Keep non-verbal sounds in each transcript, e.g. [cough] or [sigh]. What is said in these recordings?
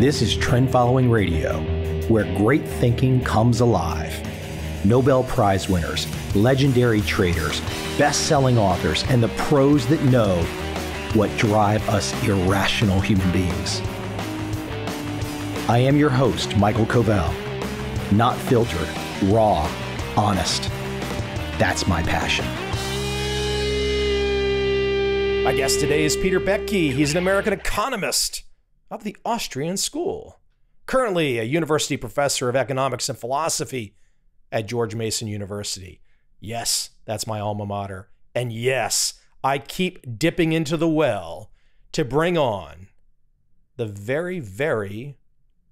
This is Trend Following Radio, where great thinking comes alive. Nobel Prize winners, legendary traders, best selling authors, and the pros that know what drive us irrational human beings. I am your host, Michael Covel. Not filtered, raw, honest. That's my passion. My guest today is Peter Boettke. He's an American economist of the Austrian School, currently a university professor of economics and philosophy at George Mason University. Yes, that's my alma mater. And yes, I keep dipping into the well to bring on the very, very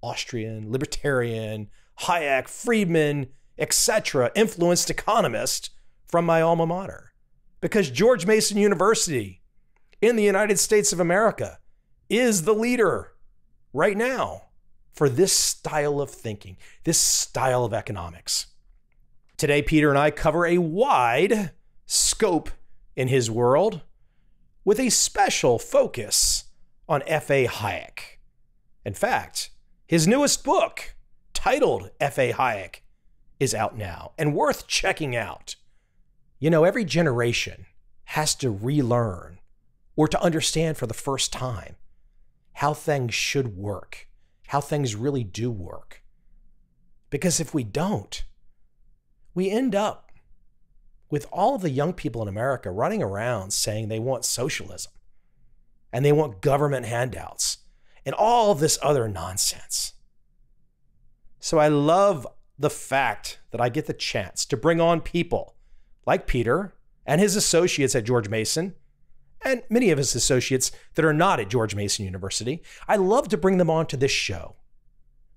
Austrian, libertarian, Hayek, Friedman, etc., influenced economist from my alma mater. Because George Mason University in the United States of America is the leader right now for this style of thinking, this style of economics. Today, Peter and I cover a wide scope in his world with a special focus on F.A. Hayek. In fact, his newest book, titled F.A. Hayek, is out now and worth checking out. You know, every generation has to relearn or to understand for the first time how things should work, how things really do work. Because if we don't, we end up with all of the young people in America running around saying they want socialism and they want government handouts and all this other nonsense. So I love the fact that I get the chance to bring on people like Peter and his associates at George Mason and many of his associates that are not at George Mason University. I love to bring them on to this show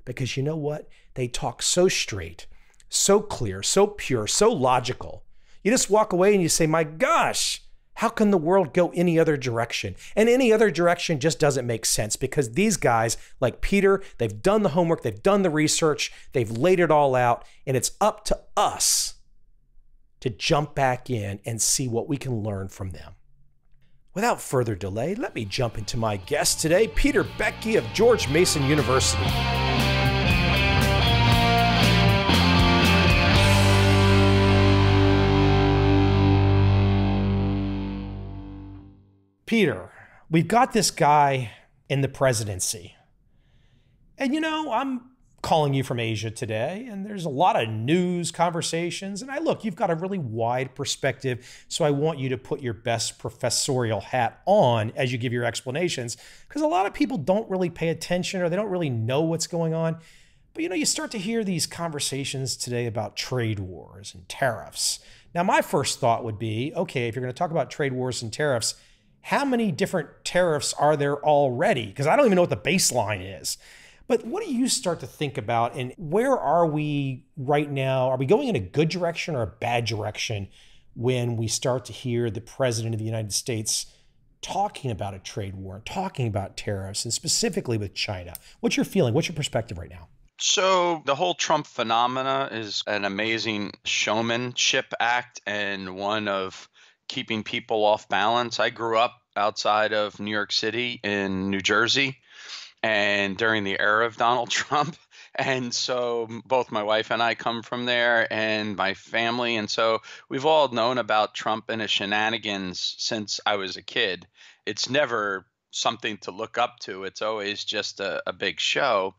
because you know what? They talk so straight, so clear, so pure, so logical. You just walk away and you say, my gosh, how can the world go any other direction? And any other direction just doesn't make sense because these guys, like Peter, they've done the homework, they've done the research, they've laid it all out, and it's up to us to jump back in and see what we can learn from them. Without further delay, let me jump into my guest today, Peter Boettke of George Mason University. Peter, we've got this guy in the presidency. And you know, I'm calling you from Asia today, and there's a lot of news conversations. And I look, you've got a really wide perspective. So I want you to put your best professorial hat on as you give your explanations, because a lot of people don't really pay attention or they don't really know what's going on. But you know, you start to hear these conversations today about trade wars and tariffs. Now, my first thought would be okay, if you're going to talk about trade wars and tariffs, how many different tariffs are there already? Because I don't even know what the baseline is. But what do you start to think about, and where are we right now? Are we going in a good direction or a bad direction when we start to hear the president of the United States talking about a trade war, talking about tariffs, and specifically with China? What's your feeling? What's your perspective right now? So, the whole Trump phenomena is an amazing showmanship act and one of keeping people off balance. I grew up outside of New York City in New Jersey and during the era of Donald [laughs] Trump. And so both my wife and I come from there and my family. And so we've all known about Trump and his shenanigans since I was a kid. It's never something to look up to, it's always just a, a big show.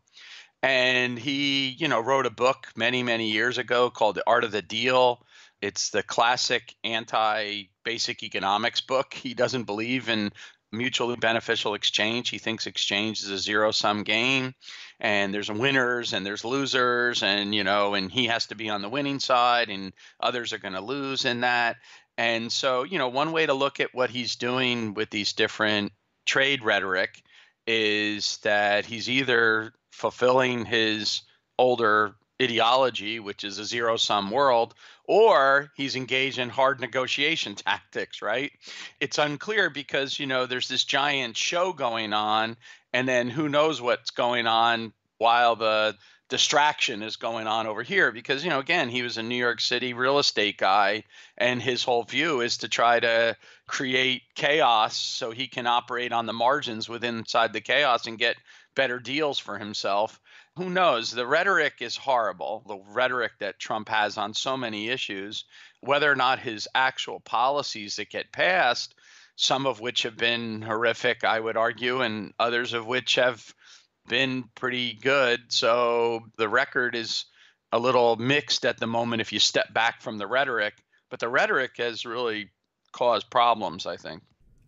And he, you know, wrote a book many, many years ago called The Art of the Deal it's the classic anti basic economics book. He doesn't believe in mutually beneficial exchange. He thinks exchange is a zero sum game and there's winners and there's losers and you know and he has to be on the winning side and others are going to lose in that. And so, you know, one way to look at what he's doing with these different trade rhetoric is that he's either fulfilling his older ideology, which is a zero sum world, or he's engaged in hard negotiation [laughs] tactics, right? It's unclear because, you know, there's this giant show going on, and then who knows what's going on while the distraction is going on over here because you know again he was a New York City real estate guy and his whole view is to try to create chaos so he can operate on the margins within inside the chaos and get better deals for himself. Who knows? The rhetoric is horrible, the rhetoric that Trump has on so many issues, whether or not his actual policies that get passed, some of which have been horrific, I would argue, and others of which have been pretty good. So the record is a little mixed at the moment if you step back from the rhetoric, but the rhetoric has really caused problems, I think.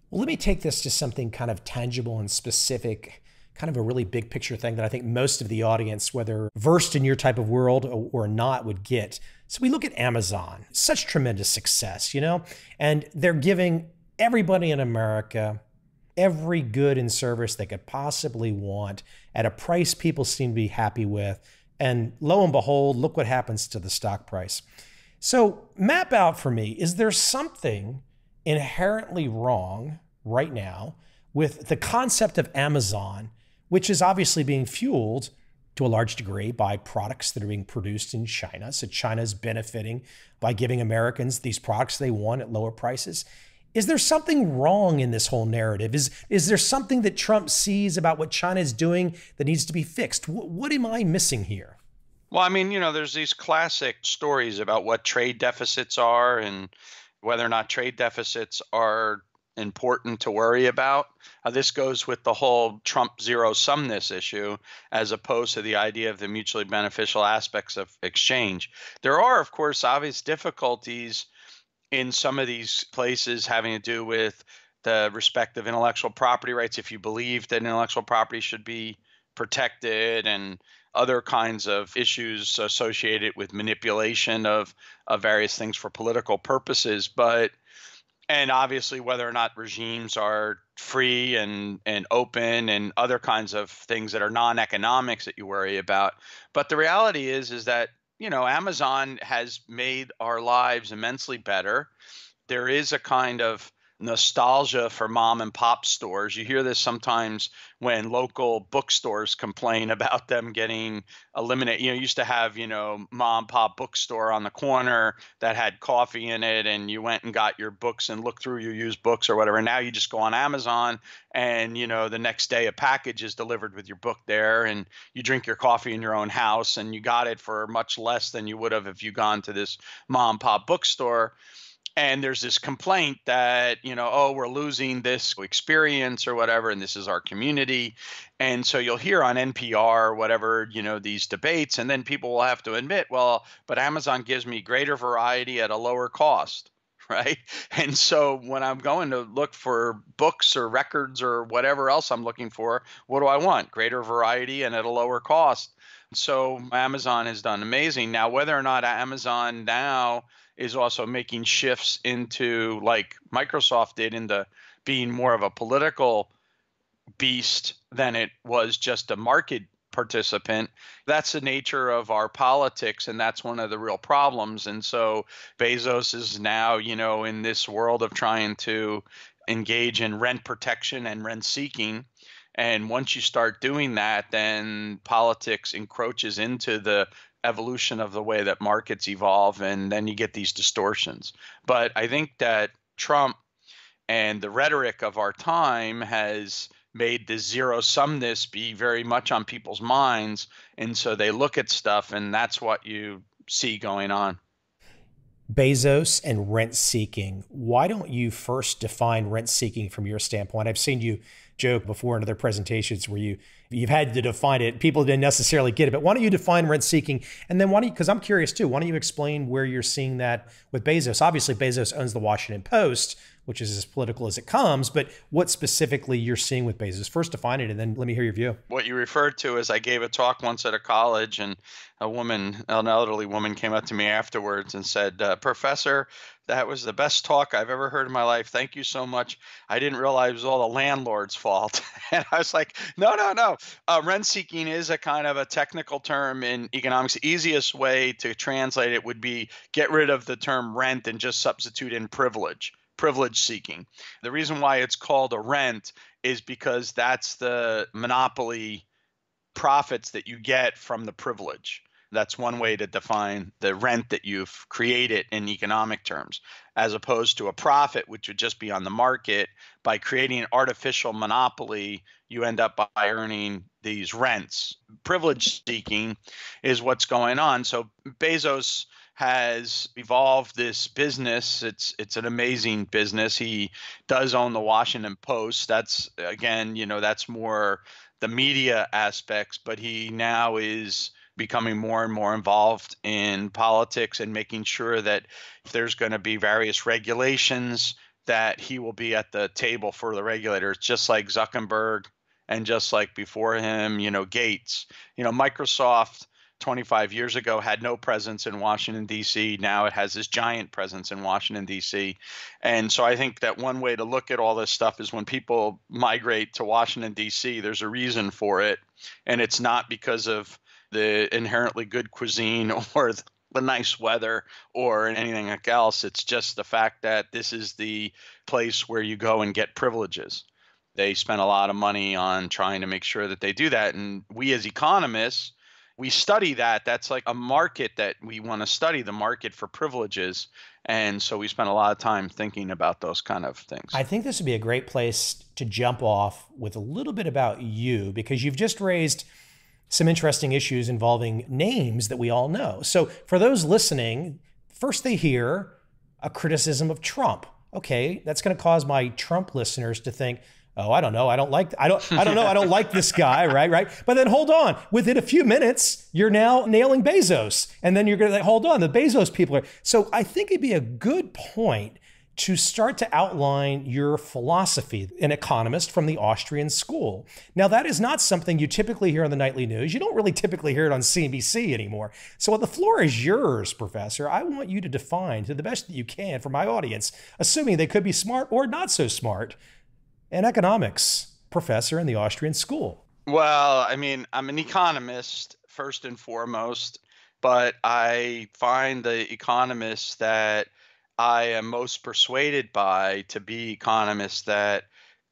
Well, let me take this to something kind of tangible and specific, kind of a really big picture thing that I think most of the audience, whether versed in your type of world or not, would get. So we look at Amazon, such tremendous success, you know, and they're giving everybody in America every good and service they could possibly want at a price people seem to be happy with. And lo and behold, look what happens to the stock price. So, map out for me is there something inherently wrong right now with the concept of Amazon, which is obviously being fueled to a large degree by products that are being produced in China. So China is benefiting by giving Americans these products they want at lower prices. Is there something wrong in this whole narrative? Is, is there something that Trump sees about what China is doing that needs to be fixed? what, what am I missing here? Well, I mean, you know, there's these classic stories about what trade deficits are and whether or not trade deficits are important to worry about. Uh, this goes with the whole Trump zero sumness issue, as opposed to the idea of the mutually beneficial aspects of exchange. There are, of course, obvious difficulties in some of these places having to do with the respect of intellectual property rights if you believe that intellectual property should be protected and other kinds of issues associated with manipulation of, of various things for political purposes but and obviously whether or not regimes are free and and open and other kinds of things that are non-economics that you worry about but the reality is is that you know, Amazon has made our lives immensely better. There is a kind of nostalgia for mom and pop stores. You hear this sometimes when local bookstores complain [laughs] about them getting eliminated. You know, used to have, you know, mom pop bookstore on the corner that had coffee in it and you went and got your books and looked through your used books or whatever. Now you just go on Amazon and, you know, the next day a package is delivered with your book there and you drink your coffee in your own house and you got it for much less than you would have if you gone to this mom pop bookstore and there's this complaint that you know oh we're losing this experience or whatever and this is our community. And so you'll hear on npr or whatever you know these debates and then people will have to admit well but amazon gives me greater variety at a lower cost [laughs] right? And so when i'm going to look for books or records or whatever else i'm looking for what do i want? Greater variety and at a lower cost. So amazon has done amazing. Now whether or not amazon now is also making shifts into like Microsoft did into being more of a political beast than it was just a market participant. That's the nature of our politics, and that's one of the real problems. And so Bezos is now, you know, in this world of trying to engage in rent protection and rent seeking. And once you start doing that, then politics encroaches into the evolution of the way that markets evolve, and then you get these distortions. But I think that Trump and the rhetoric of our time has made the zero sumness be very much on people's minds. And so they look at stuff, and that's what you see going on. Bezos and rent seeking. Why don't you first define rent seeking from your standpoint? I've seen you joke before in other presentations where you you've had to define it. People didn't necessarily get it, but why don't you define rent seeking? And then why don't you, because I'm curious too, why don't you explain where you're seeing that with Bezos? Obviously, Bezos owns the Washington Post, which is as political as it comes, but what specifically you're seeing with Bezos? First define it and then let me hear your view. What you referred to is I gave a talk once at a college and a woman, an elderly woman came up to me afterwards and said, uh, Professor, that was the best talk I've ever heard in my life. Thank you so much. I didn't realize it was all the landlord's fault. [laughs] and I was like, no, no, no. Uh, rent seeking is a kind of a technical term in economics. The easiest way to translate it would be get rid of the term rent and just substitute in privilege, privilege seeking. The reason why it's called a rent is because that's the monopoly profits that you get from the privilege That's one way to define the rent that you've created in economic terms, as opposed to a profit, which would just be on the market. By creating an artificial monopoly, you end up by earning these rents. Privilege seeking is what's going on. So Bezos has evolved this business. It's it's an amazing business. He does own the Washington Post. That's again, you know, that's more the media aspects, but he now is becoming more and more involved in politics and making sure that if there's going to be various regulations that he will be at the table for the regulators just like Zuckerberg and just like before him, you know, Gates. You know, Microsoft 25 years ago had no presence in Washington, D.C. Now it has this giant presence in Washington, D.C. And so I think that one way to look at all this stuff is when people migrate to Washington, D.C., there's a reason for it. And it's not because of the inherently good cuisine [laughs] or the nice weather or anything like else. It's just the fact that this is the place where you go and get privileges. They spend a lot of money on trying to make sure that they do that. And we as economists, we study that. That's like a market that we want to study the market for privileges. And so we spend a lot of time thinking about those kind of things. I think this would be a great place to jump off with a little bit about you because you've just raised some interesting issues involving names that we all know. So for those listening, first they hear a criticism of Trump. Okay, that's going to cause my Trump listeners to think, oh, I don't know, I don't like, I don't, I don't know, I don't like this guy, [laughs] right, right. But then hold on, within a few minutes, you're now nailing Bezos, and then you're going to hold on, the Bezos people are. So I think it'd be a good point to start to outline your philosophy, an economist from the Austrian school. Now, that is not something you typically hear on the nightly news. You don't really typically hear it on CNBC anymore. So, the floor is yours, Professor. I want you to define to the best that you can for my audience, assuming they could be smart or not so smart, an economics professor in the Austrian school. Well, I mean, I'm an economist first and foremost, but I find the economists that I am most persuaded by to be economists that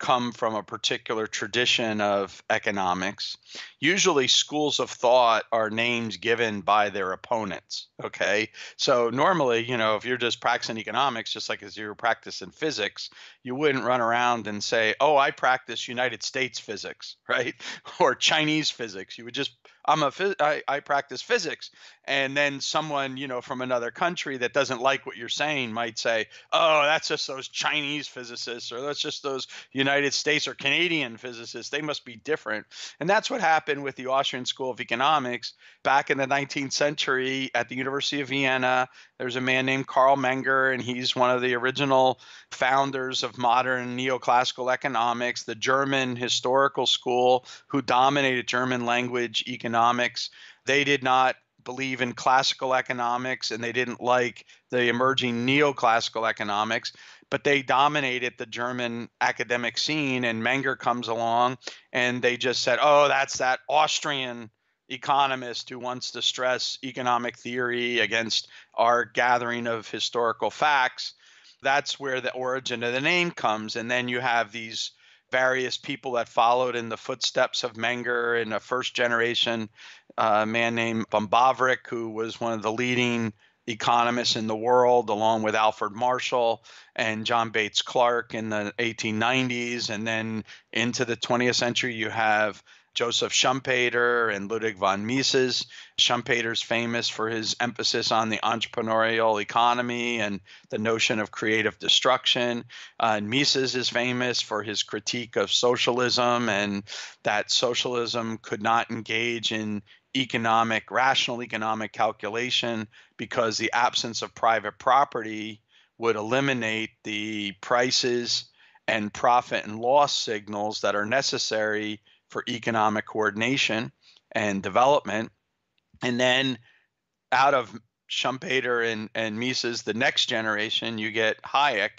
come from a particular tradition of economics. Usually, schools of thought are names given by their opponents. Okay. So, normally, you know, if you're just practicing economics, just like as you're practicing physics, you wouldn't run around and say, oh, I practice United States physics, [laughs] right? Or Chinese physics. You would just I'm a phys- I, I practice physics, and then someone you know from another country that doesn't like what you're saying might say, "Oh, that's just those Chinese physicists, or that's just those United States or Canadian physicists. They must be different." And that's what happened with the Austrian School of Economics back in the 19th century at the University of Vienna. There's a man named Carl Menger, and he's one of the original founders of modern neoclassical economics, the German historical school who dominated German language economics. They did not believe in classical economics and they didn't like the emerging neoclassical economics, but they dominated the German academic scene. And Menger comes along and they just said, oh, that's that Austrian economist who wants to stress economic theory against our gathering of historical facts. That's where the origin of the name comes. And then you have these various people that followed in the footsteps of Menger and a first generation uh, man named Böhm-Bawerk, who was one of the leading economists in the world, along with Alfred Marshall and John Bates Clark in the 1890s. And then into the 20th century, you have Joseph Schumpeter and Ludwig von Mises. Schumpeter's famous for his emphasis on the entrepreneurial economy and the notion of creative destruction. Uh, Mises is famous for his critique of socialism and that socialism could not engage in economic, rational economic calculation because the absence of private property would eliminate the prices and profit and loss signals that are necessary for economic coordination and development. And then out of Schumpeter and, and Mises, the next generation, you get Hayek,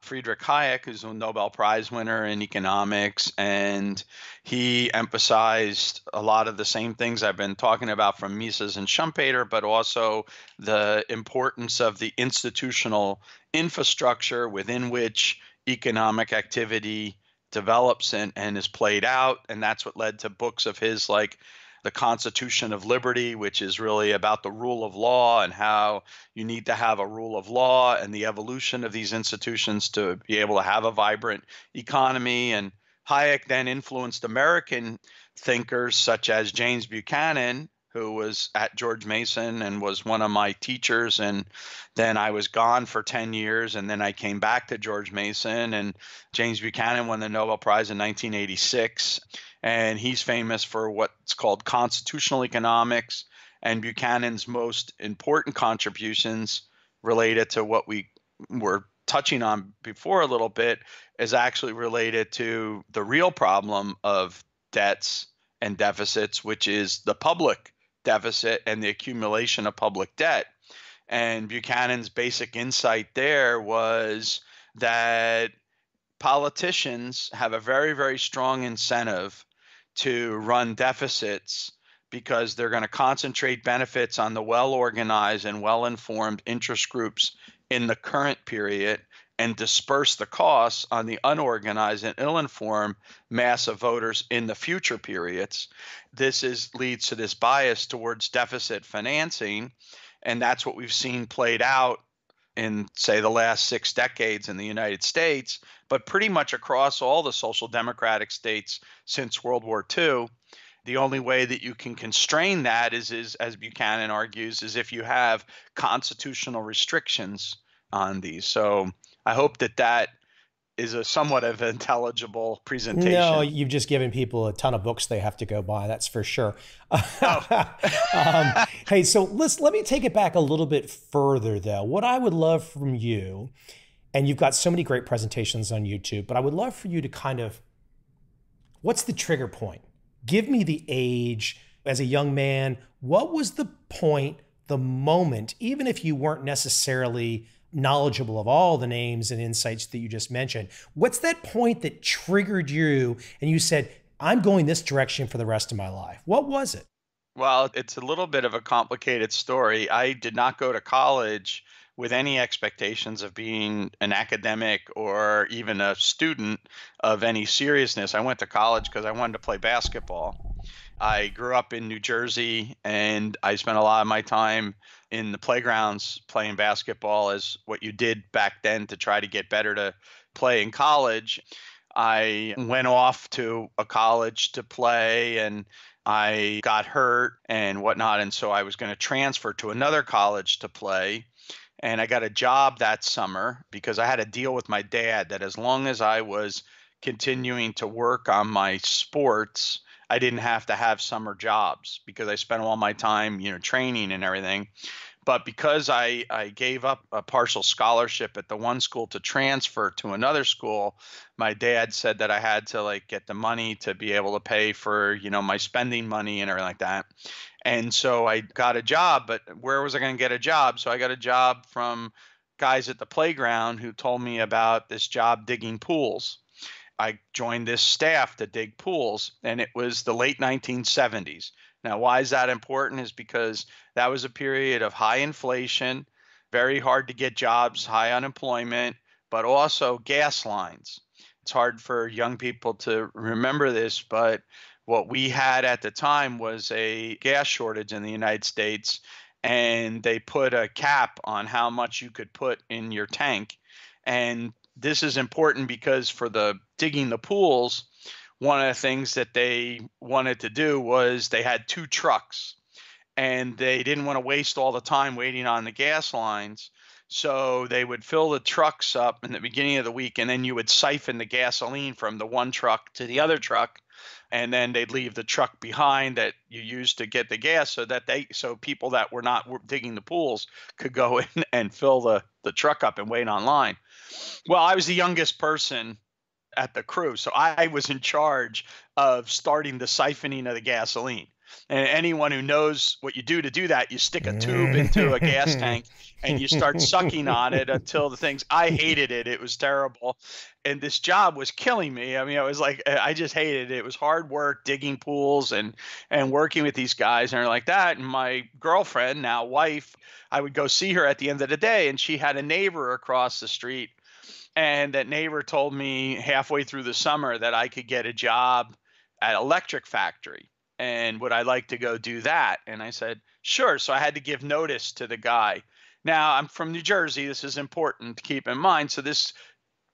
Friedrich Hayek, who's a Nobel Prize winner in economics, and he emphasized a lot of the same things I've been talking about from Mises and Schumpeter, but also the importance of the institutional infrastructure within which economic activity develops and, and is played out. And that's what led to books of his like the Constitution of Liberty, which is really about the rule of law and how you need to have a rule of law and the evolution of these institutions to be able to have a vibrant economy. And Hayek then influenced American thinkers such as James Buchanan, who was at George Mason and was one of my teachers. And then I was gone for 10 years. And then I came back to George Mason. And James Buchanan won the Nobel Prize in 1986. And he's famous for what's called constitutional economics. And Buchanan's most important contributions related to what we were touching on before a little bit is actually related to the real problem of debts and deficits, which is the public deficit and the accumulation of public debt. And Buchanan's basic insight there was that politicians have a very, very strong incentive to run deficits because they're going to concentrate benefits on the well organized and well informed interest groups in the current period and disperse the costs on the unorganized and ill-informed mass of voters in the future periods. This is leads to this bias towards deficit financing, and that's what we've seen played out in say the last 6 decades in the United States, but pretty much across all the social democratic states since World War II. The only way that you can constrain that is, is as Buchanan argues, is if you have constitutional restrictions on these. So I hope that that is a somewhat of intelligible presentation. No, you've just given people a ton of books they have to go buy. That's for sure. Oh. [laughs] um, hey, so let's let me take it back a little bit further, though. What I would love from you, and you've got so many great presentations on YouTube, but I would love for you to kind of, what's the trigger point? Give me the age as a young man. What was the point, the moment, even if you weren't necessarily knowledgeable of all the names and insights that you just mentioned. What's that point that triggered you and you said, I'm going this direction for the rest of my life? What was it? Well, it's a little bit of a complicated story. I did not go to college with any expectations of being an academic or even a student of any seriousness. I went to college because I wanted to play basketball. I grew up in New Jersey and I spent a lot of my time in the playgrounds playing basketball as what you did back then to try to get better to play in college. I mm-hmm. went off to a college to play and I got hurt and whatnot. And so I was going to transfer to another college to play. And I got a job that summer because I had a deal with my dad that as long as I was continuing to work on my sports, I didn't have to have summer jobs because I spent all my time, you know, training and everything. But because I, I gave up a partial scholarship at the one school to transfer to another school, my dad said that I had to like get the money to be able to pay for, you know, my spending money and everything like that. And so I got a job, but where was I going to get a job? So I got a job from guys at the playground who told me about this job digging pools. I joined this staff to dig pools, and it was the late 1970s. Now, why is that important? Is because that was a period of high inflation, very hard to get jobs, high unemployment, but also gas lines. It's hard for young people to remember this, but what we had at the time was a gas shortage in the United States, and they put a cap on how much you could put in your tank. And this is important because for the digging the pools, one of the things that they wanted to do was they had two trucks and they didn't want to waste all the time waiting on the gas lines. So they would fill the trucks up in the beginning of the week, and then you would siphon the gasoline from the one truck to the other truck, and then they'd leave the truck behind that you used to get the gas, so that they so people that were not digging the pools could go [laughs] in and fill the the truck up and wait online. Well, I was the youngest person at the crew, so I was in charge of starting the siphoning of the gasoline. And anyone who knows what you do to do that, you stick a tube into a gas [laughs] tank and you start sucking on it until the things. I hated it. It was terrible. And this job was killing me. I mean, I was like, I just hated it. It was hard work digging pools and and working with these guys and like that. And my girlfriend, now wife, I would go see her at the end of the day, and she had a neighbor across the street and that neighbor told me halfway through the summer that I could get a job at electric factory. And would I like to go do that? And I said, Sure. So I had to give notice to the guy. Now, I'm from New Jersey. This is important to keep in mind. So this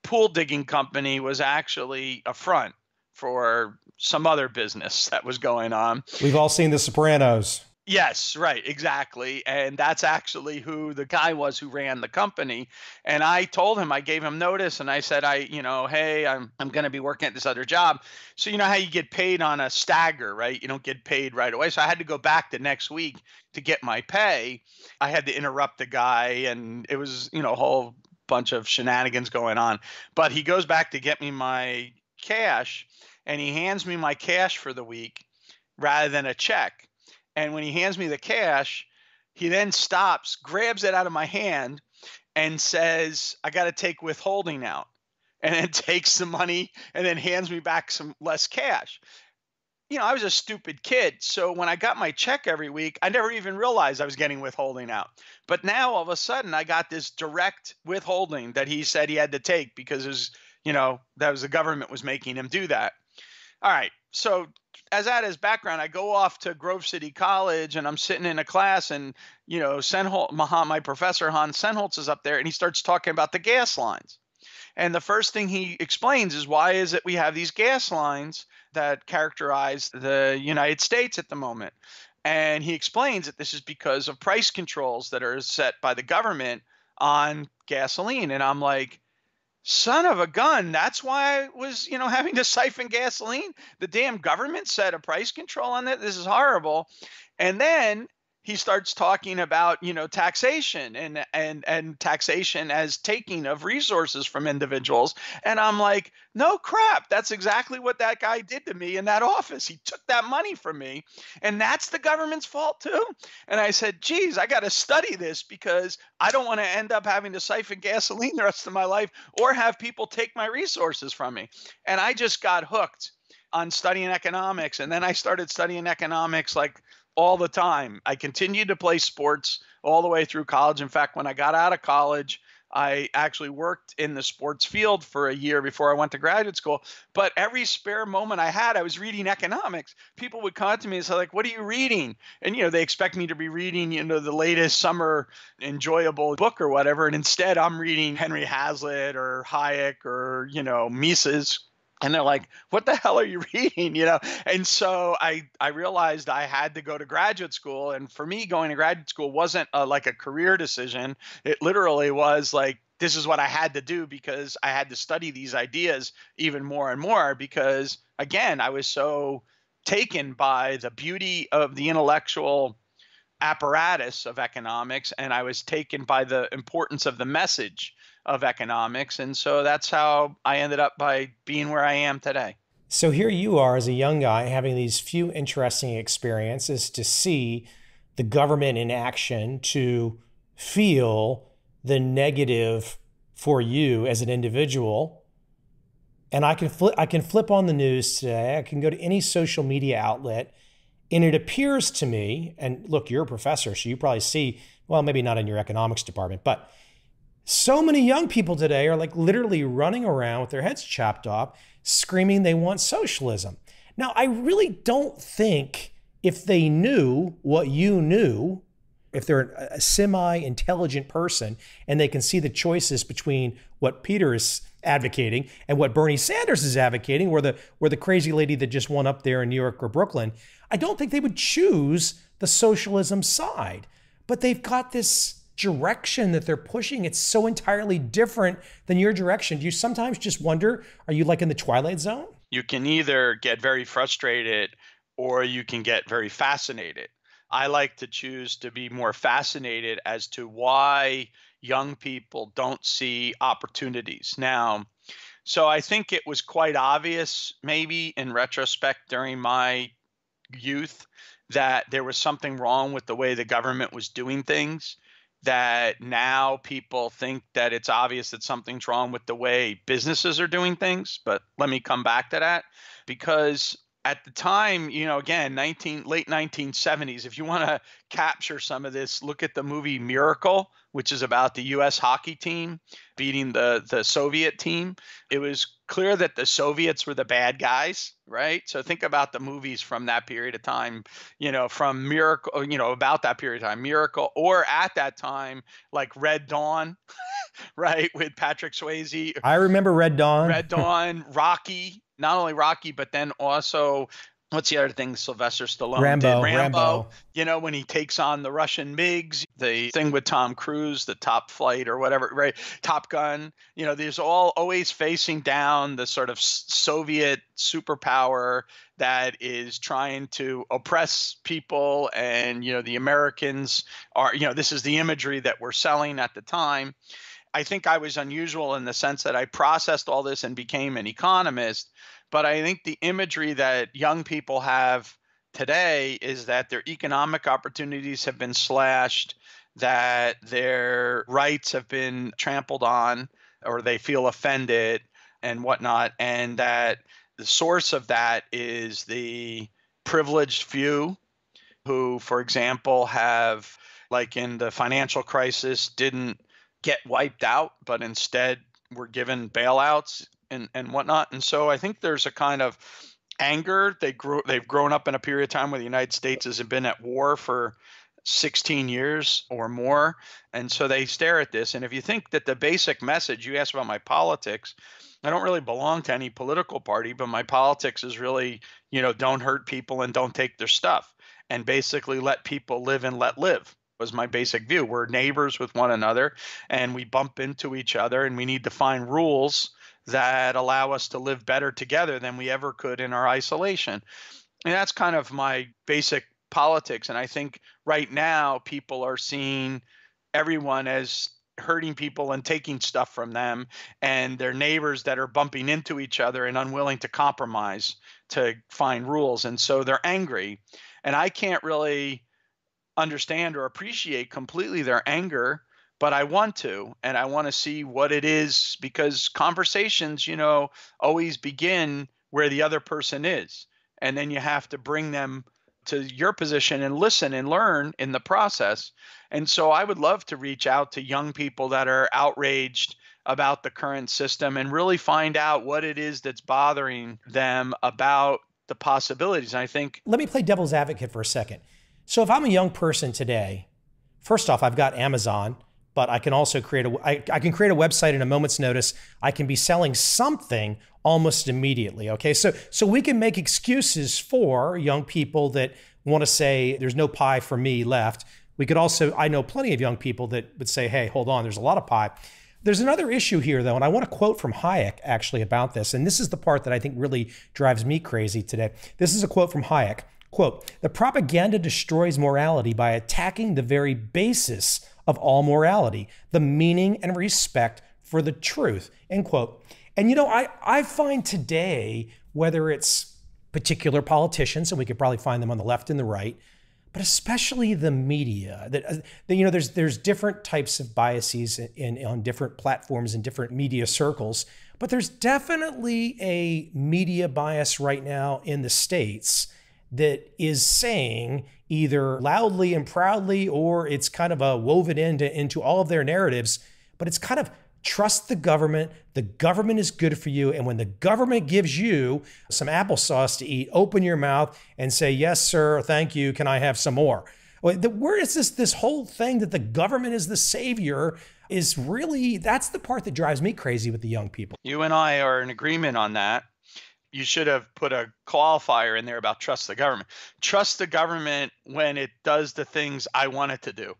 pool digging company was actually a front for some other business [laughs] that was going on. We've all seen The Sopranos. Yes, right, exactly. And that's actually who the guy was who ran the company. And I told him, I gave him notice and I said, I, you know, hey, I'm I'm gonna be working at this other job. So you know how you get paid on a stagger, right? You don't get paid right away. So I had to go back the next week to get my pay. I had to interrupt the guy and it was, you know, a whole bunch of shenanigans going on. But he goes back to get me my cash and he hands me my cash for the week rather than a check and when he hands me the cash, he then stops, grabs it out of my hand, and says, I got to take withholding out. And then [laughs] takes the money and then hands me back some less cash. You know, I was a stupid kid. So when I got my check every week, I never even realized I was getting withholding out. But now all of a sudden, I got this direct withholding that he said he had to take because it was, you know, that was the government was making him do that. All right. So as that as background, I go off to Grove City College and I'm sitting in a class and you know, Sennholz, my professor Hans Sennholz is up there and he starts talking about the gas lines. And the first thing he explains is why is it we have these gas lines that characterize the United States at the moment. And he explains that this is because of price controls that are set by the government on gasoline. And I'm like, son of a gun. That's why i was you know [laughs] having to siphon gasoline. The damn government set a price control on that. This is horrible. And then he starts talking about you know taxation and and and taxation as taking of resources from individuals. And i'm like no crap. That's exactly what that guy did to me in that office. He took that money from me. And that's the government's fault too? And i said geez i got to study this because i don't want to end up having to siphon gasoline the rest of my life or have people take my resources from me. And i just got hooked on studying economics. And then i started studying economics like all the time. I continued to play sports all the way through college. In fact, when I got out of college, I actually worked in the sports field for a year before I went to graduate school. But every spare moment I had, I was reading economics. People would come to me and say, like, what are you reading? And, you know, they expect me to be reading, you know, the latest summer enjoyable book or whatever. And instead, I'm reading Henry Hazlitt or Hayek or, you know, Mises and they're like what the hell are you [laughs] reading? You know? And so i i realized i had to go to graduate school and for me going to graduate school wasn't a, like a career decision. It literally was like this is what i had to do because i had to study these ideas even more and more because again i was so taken by the beauty of the intellectual apparatus of economics and i was taken by the importance of the message of economics. And so that's how I ended up by being where I am today. So here you are as a young guy having these few interesting experiences to see the government in action, to feel the negative for you as an individual. And I can flip I can flip on the news today. I can go to any social media outlet and it appears to me, and look, you're a professor, so you probably see, well, maybe not in your economics department, but so many young people today are like literally running around with their heads chopped off, screaming they want socialism. Now, I really don't think if they knew what you knew, if they're a semi intelligent person and they can see the choices between what Peter is advocating and what Bernie Sanders is advocating, or the, or the crazy lady that just won up there in New York or Brooklyn, I don't think they would choose the socialism side. But they've got this direction that they're pushing it's so entirely different than your direction. Do you sometimes just wonder are you like in the twilight zone? You can either get very frustrated or you can get very fascinated. I like to choose to be more fascinated as to why young people don't see opportunities. Now so i think it was quite obvious maybe in retrospect during my youth that there was something wrong with the way the government was doing things that now people think that it's obvious that something's wrong with the way businesses are doing things. But let me come back to that because at the time, you know, again, 19 late 1970s, if you want to capture some of this, look at the movie Miracle, which is about the US hockey team beating the the Soviet team. It was clear that the Soviets were the bad guys, right? So think about the movies from that period of time, you know, from Miracle, you know, about that period of time, Miracle or at that time like Red Dawn. [laughs] right with Patrick Swayze. I remember Red Dawn. Red Dawn, Rocky, not only Rocky, but then also what's the other thing Sylvester Stallone Rambo, did? Rambo, Rambo. You know, when he takes on the Russian MiGs, the thing with Tom Cruise, the top flight or whatever, right? Top Gun. You know, there's all always facing down the sort of Soviet superpower that is trying to oppress people and you know the Americans are you know this is the imagery that we're selling at the time. I think I was unusual in the sense that I processed all this and became an economist. But I think the imagery that young people have today is that their economic opportunities have been slashed, that their rights have been trampled on, or they feel offended and whatnot, and that the source of that is the privileged few who, for example, have, like in the financial crisis, didn't get wiped out, but instead were given bailouts and, and whatnot. And so I think there's a kind of anger. They grew they've grown up in a period of time where the United States has been at war for 16 years or more. And so they stare at this. And if you think that the basic message, you asked about my politics, I don't really belong to any political party, but my politics is really, you know, don't hurt people and don't take their stuff and basically let people live and let live was my basic view. We're neighbors with one another and we bump into each other and we need to find rules that allow us to live better together than we ever could in our isolation. And that's kind of my basic politics. And I think right now people are seeing everyone as hurting people and taking stuff from them and their neighbors that are bumping into each other and unwilling to compromise to find rules. And so they're angry. And I can't really understand or appreciate completely their anger but I want to, and I want to see what it is because conversations, you know, always begin where the other person is. And then you have to bring them to your position and listen and learn in the process. And so I would love to reach out to young people that are outraged about the current system and really find out what it is that's bothering them about the possibilities. And I think. Let me play devil's advocate for a second. So if I'm a young person today, first off, I've got Amazon, but I can also create a I, I can create a website in a moment's notice. I can be selling something almost immediately. Okay, so so we can make excuses for young people that want to say there's no pie for me left. We could also I know plenty of young people that would say, hey, hold on, there's a lot of pie. There's another issue here, though, and I want to quote from Hayek actually about this. And this is the part that I think really drives me crazy today. This is a quote from Hayek. Quote, the propaganda destroys morality by attacking the very basis of all morality, the meaning and respect for the truth, end quote. And you know, I, I find today, whether it's particular politicians, and we could probably find them on the left and the right, but especially the media, that, uh, that you know, there's there's different types of biases in, in on different platforms and different media circles, but there's definitely a media bias right now in the states that is saying either loudly and proudly or it's kind of a woven into, into all of their narratives, but it's kind of trust the government. The government is good for you. And when the government gives you some applesauce to eat, open your mouth and say, Yes, sir, thank you. Can I have some more? Where is this this whole thing that the government is the savior is really that's the part that drives me crazy with the young people. You and I are in agreement on that you should have put a qualifier in there about trust the government. Trust the government when it does the things I want it to do.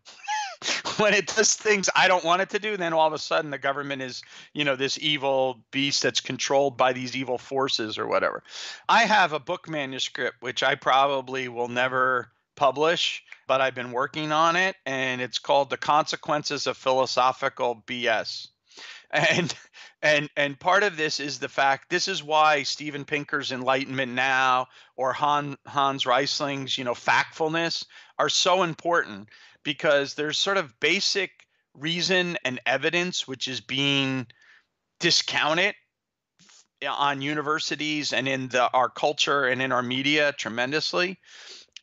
[laughs] when it does things I don't want it to do, then all of a sudden the government is, you know, this evil beast that's controlled by these evil forces or whatever. I have a book manuscript which I probably will never publish, but I've been working on it and it's called The Consequences of Philosophical BS. And [laughs] and and part of this is the fact this is why Steven Pinker's Enlightenment Now or Han, Hans Rosling's you know factfulness are so important because there's sort of basic reason and evidence which is being discounted on universities and in the, our culture and in our media tremendously.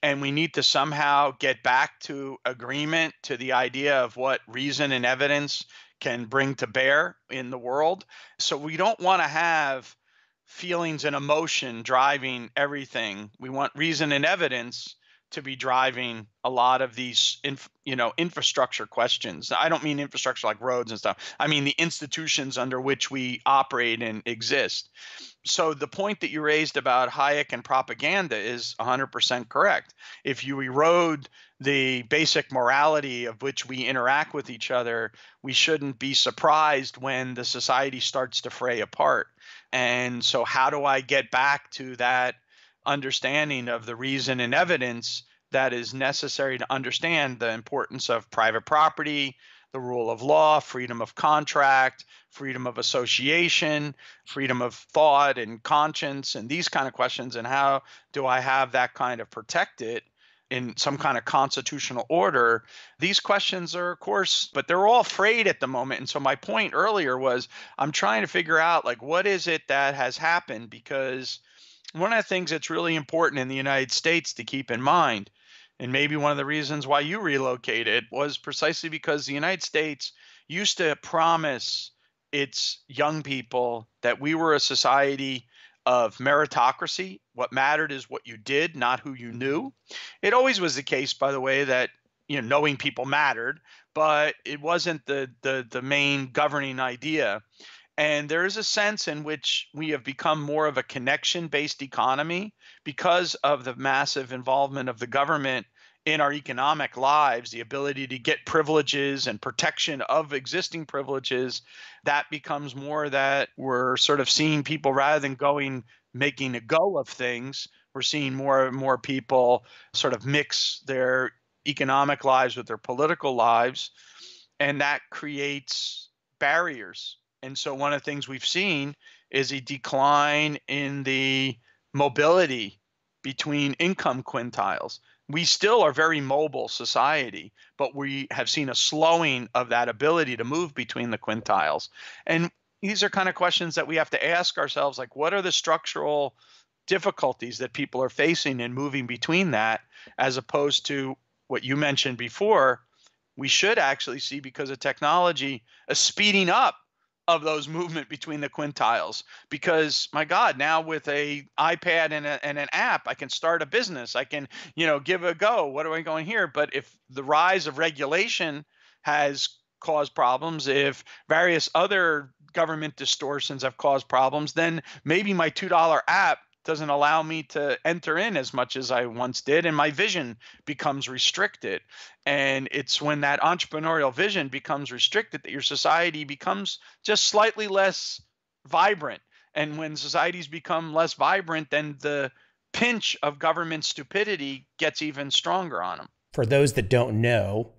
And we need to somehow get back to agreement to the idea of what reason and evidence can bring to bear in the world. So we don't want to have feelings and emotion driving everything. We want reason and evidence to be driving a lot of these inf, you know infrastructure questions i don't mean infrastructure like roads and stuff i mean the institutions under which we operate and exist so the point that you raised about hayek and propaganda is 100% correct if you erode the basic morality of which we interact with each other we shouldn't be surprised when the society starts to fray apart and so how do i get back to that understanding of the reason and evidence that is necessary to understand the importance of private property, the rule of law, freedom of contract, freedom of association, freedom of thought and conscience, and these kind of questions. And how do I have that kind of protected in some kind of constitutional order? These questions are, of course, but they're all frayed at the moment. And so my point earlier was I'm trying to figure out, like, what is it that has happened? Because one of the things that's really important in the United States to keep in mind, and maybe one of the reasons why you relocated, was precisely because the United States used to promise its young people that we were a society of meritocracy. What mattered is what you did, not who you knew. It always was the case, by the way, that you know knowing people mattered, but it wasn't the the the main governing idea. And there is a sense in which we have become more of a connection based economy because of the massive involvement of the government in our economic lives, the ability to get privileges and protection of existing privileges, that becomes more that we're sort of seeing people rather than going making a go of things, we're seeing more and more people sort of mix their economic lives with their political lives. And that creates barriers and so one of the things we've seen is a decline in the mobility between income quintiles. We still are very mobile society, but we have seen a slowing of that ability to move between the quintiles. And these are kind of questions that we have to ask ourselves like what are the structural difficulties that people are facing in moving between that as opposed to what you mentioned before we should actually see because of technology a speeding up of those movement between the quintiles because my god now with a ipad and, a, and an app i can start a business. I can you know give a go. What am i going here? But if the rise of regulation has caused problems if various other government distortions have caused problems then maybe my $2 app doesn't allow me to enter in as much as I once did, and my vision becomes restricted. And it's when that entrepreneurial vision becomes restricted that your society becomes just slightly less vibrant. And when societies become less vibrant, then the pinch of government stupidity gets even stronger on them. For those that don't know,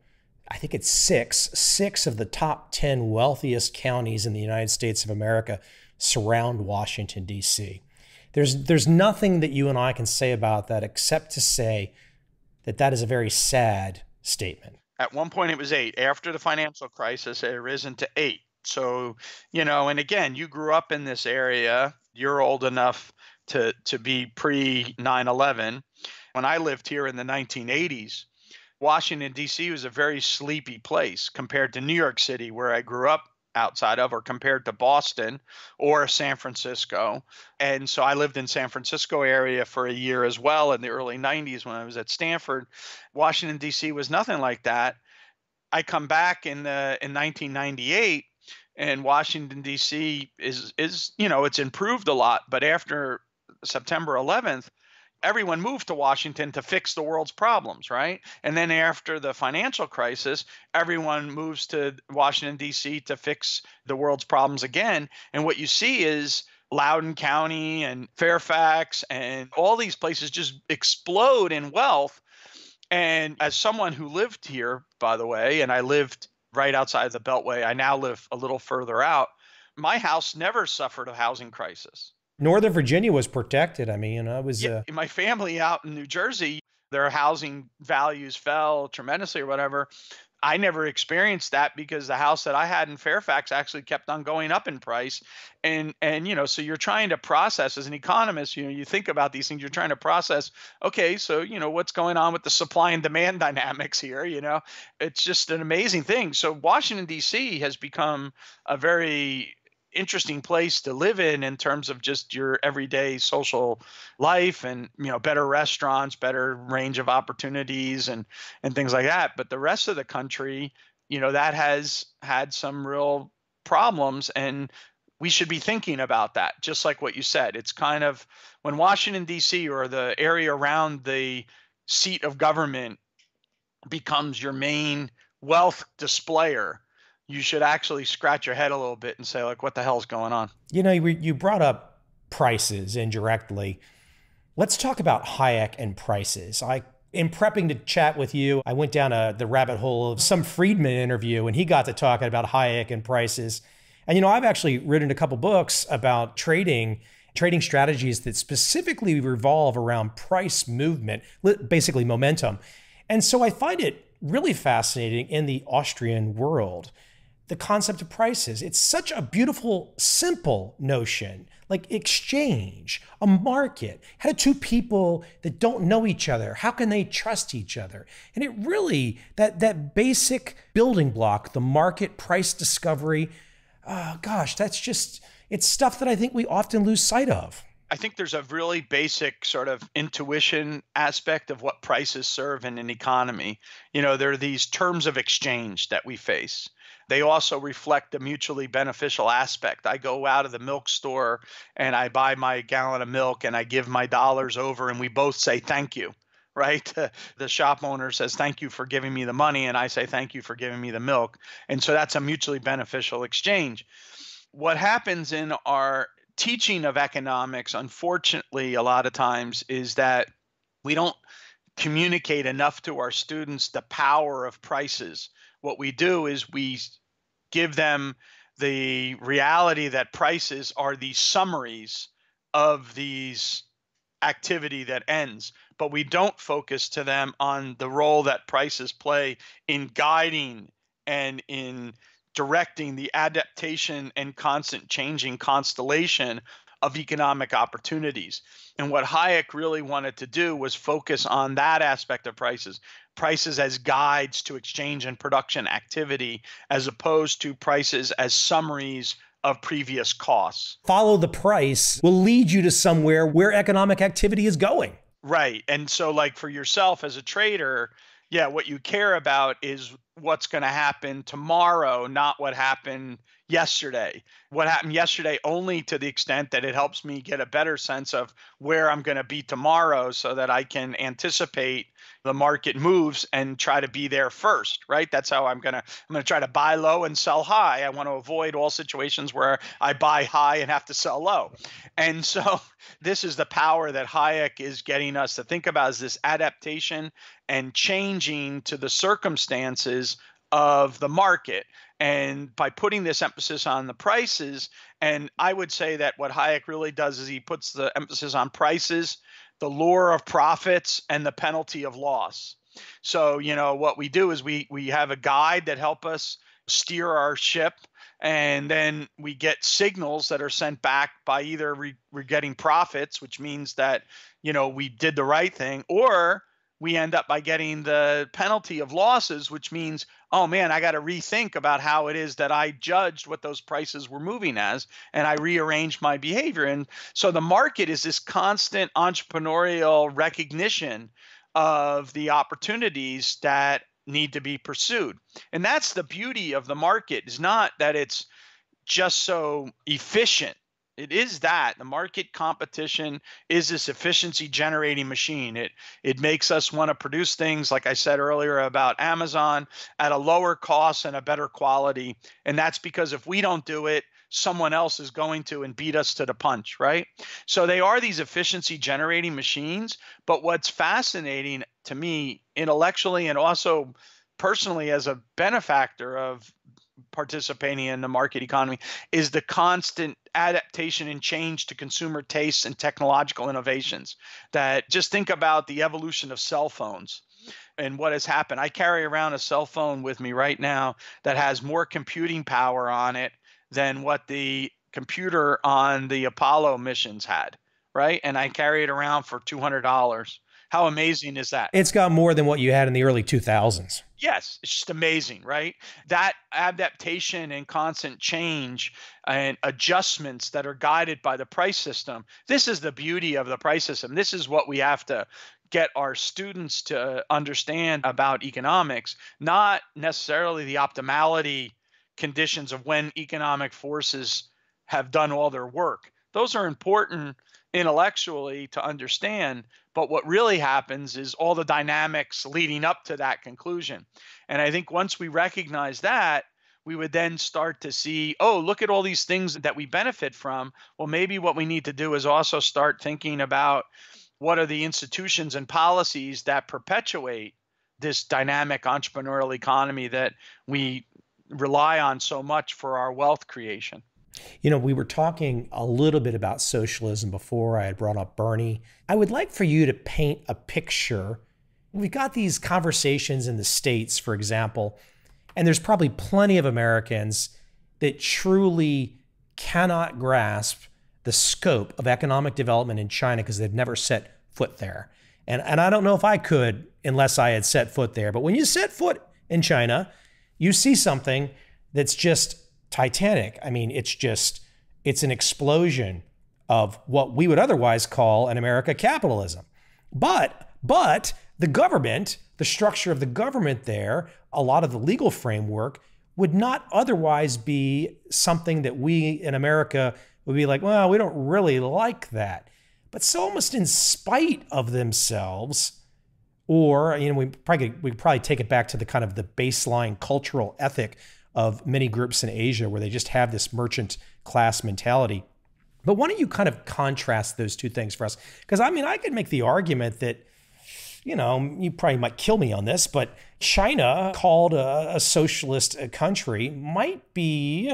I think it's six, six of the top 10 wealthiest counties in the United States of America surround Washington, D.C. There's there's nothing that you and I can say about that except to say that that is a very sad statement. At one point, it was eight. After the financial crisis, it risen to eight. So, you know, and again, you grew up in this area. You're old enough to to be pre 9/11. When I lived here in the 1980s, Washington D.C. was a very sleepy place compared to New York City, where I grew up outside of or compared to Boston or San Francisco. And so I lived in San Francisco area for a year as well in the early 90s when I was at Stanford. Washington D.C. was nothing like that. I come back in the in 1998 and Washington D.C. is is you know it's improved a lot, but after September 11th, everyone moved to Washington to fix the world's problems, right? And then after the financial crisis, everyone moves to Washington, D.C. to fix the world's problems again. And what you see is Loudoun County and Fairfax and all these places just explode in wealth. And as someone who lived here, by the way, and I lived right outside the Beltway, I now live a little further out. My house never suffered a housing crisis. Northern Virginia was protected. I mean, you know, it was yeah, uh... my family out in New Jersey. Their housing values fell tremendously, or whatever. I never experienced that because the house that I had in Fairfax actually kept on going up in price. And and you know, so you're trying to process as an economist, you know, you think about these things, you're trying to process, okay, so you know, what's going on with the supply and demand [laughs] dynamics here, you know? It's just an amazing thing. So Washington DC has become a very interesting place to live in in terms of just your everyday social life and you know better restaurants better range of opportunities and and things like that. But the rest of the country you know that has had some real problems and we should be thinking about that just like what you said. It's kind of when Washington DC or the area around the seat of government becomes your main wealth displayer you should actually scratch your head a little bit and say like what the hell's going on? You know you brought up prices indirectly. Let's talk about hayek and prices. I in prepping to chat with you i went down a, the rabbit hole of some friedman interview and he got to talking about hayek and prices. And you know i've actually written a couple books about trading trading strategies that specifically revolve around price movement basically momentum. And so i find it really fascinating in the austrian world the concept of prices. It's such a beautiful, simple notion, like exchange, a market. How do two people that don't know each other, how can they trust each other? And it really, that, that basic building block, the market price discovery, oh gosh, that's just, it's stuff that I think we often lose sight of. I think there's a really basic sort of intuition aspect of what prices serve in an economy. You know, there are these terms of exchange that we face they also reflect the mutually beneficial aspect. I go out of the milk store and I buy my gallon of milk and I give my dollars over and we both say thank you [laughs] right? [laughs] The shop owner says, Thank you for giving me the money. And I say, Thank you for giving me the milk. And so that's a mutually beneficial exchange. What happens in our teaching of economics, unfortunately, a lot of times is that we don't communicate enough to our students the power of prices. What we do is we give them the reality that prices are the summaries of these activity that ends but we don't focus to them on the role that prices play in guiding and in directing the adaptation and constant changing constellation of economic opportunities. And what Hayek really wanted to do was focus on that aspect of prices prices as guides to exchange and production activity, as opposed to prices as summaries of previous costs. Follow the price will lead you to somewhere where economic activity is going. Right. And so, like for yourself as a trader, yeah, what you care about is what's going to happen tomorrow, not what happened yesterday. What happened yesterday only to the extent that it helps me get a better sense of where I'm going to be tomorrow so that I can anticipate the market moves and try to be there first, right? That's how I'm going to I'm going to try to buy low and sell high. I want to avoid all situations where I buy high and have to sell low. And [laughs] so this is the power that Hayek is getting us to think about is this adaptation and changing to the circumstances of the market. And by putting this emphasis on the prices, and I would say that what Hayek really does is he puts the emphasis on prices, the lure of profits, and the penalty of loss. So, you know, what we do is we we have a guide that help us steer our ship and then we get signals that are sent back by either we, we're getting profits which means that you know we did the right thing or we end up by getting the penalty of losses, which means, oh man, I got to rethink about how it is that I judged what those prices were moving as, and I rearranged my behavior. And so the market is this constant entrepreneurial recognition of the opportunities that need to be pursued. And that's the beauty of the market is not that it's just so efficient it is that the market competition is this efficiency generating machine. It it makes us want to produce things like I said earlier about Amazon at a lower cost and a better quality. And that's because if we don't do it, someone else is going to and beat us to the punch, right? So they are these efficiency generating machines. But what's fascinating to me intellectually and also personally as a benefactor of participating in the market economy is the constant adaptation and change to consumer tastes and technological innovations. That just think about the evolution of cell phones. and what has happened. I carry around a cell phone with me right now that has more computing power on it than what the computer on the Apollo missions had, right? And I carry it around for $200. How amazing is that? It's got more than what you had in the early 2000s. Yes, it's just amazing, right? That adaptation and constant change and adjustments that are guided by the price system. This is the beauty of the price system. This is what we have to get our students to understand about economics, not necessarily the optimality conditions of when economic forces have done all their work. Those are important intellectually to understand, but what really happens is all the dynamics leading up to that conclusion. And I think once we recognize that, we would then start to see, oh, look at all these things that we benefit from. Well, maybe what we need to do is also start thinking about what are the institutions and policies that perpetuate this dynamic entrepreneurial economy that we rely on so much for our wealth creation. You know, we were talking a little bit about socialism before I had brought up Bernie. I would like for you to paint a picture. We've got these conversations in the States, for example, and there's probably plenty of Americans that truly cannot grasp the scope of economic development in China because they've never set foot there. And, and I don't know if I could unless I had set foot there. But when you set foot in China, you see something that's just titanic. I mean, it's just, it's an explosion of what we would otherwise call in America capitalism. But, but the government, the structure of the government there, a lot of the legal framework would not otherwise be something that we in America would be like, well, we don't really like that. But so almost in spite of themselves, or you know, we probably we probably take it back to the kind of the baseline cultural ethic of many groups in Asia where they just have this merchant class mentality. But why don't you kind of contrast those two things for us? Because I mean, I could make the argument that, you know, you probably might kill me on this, but China, called a, a socialist uh, country, might be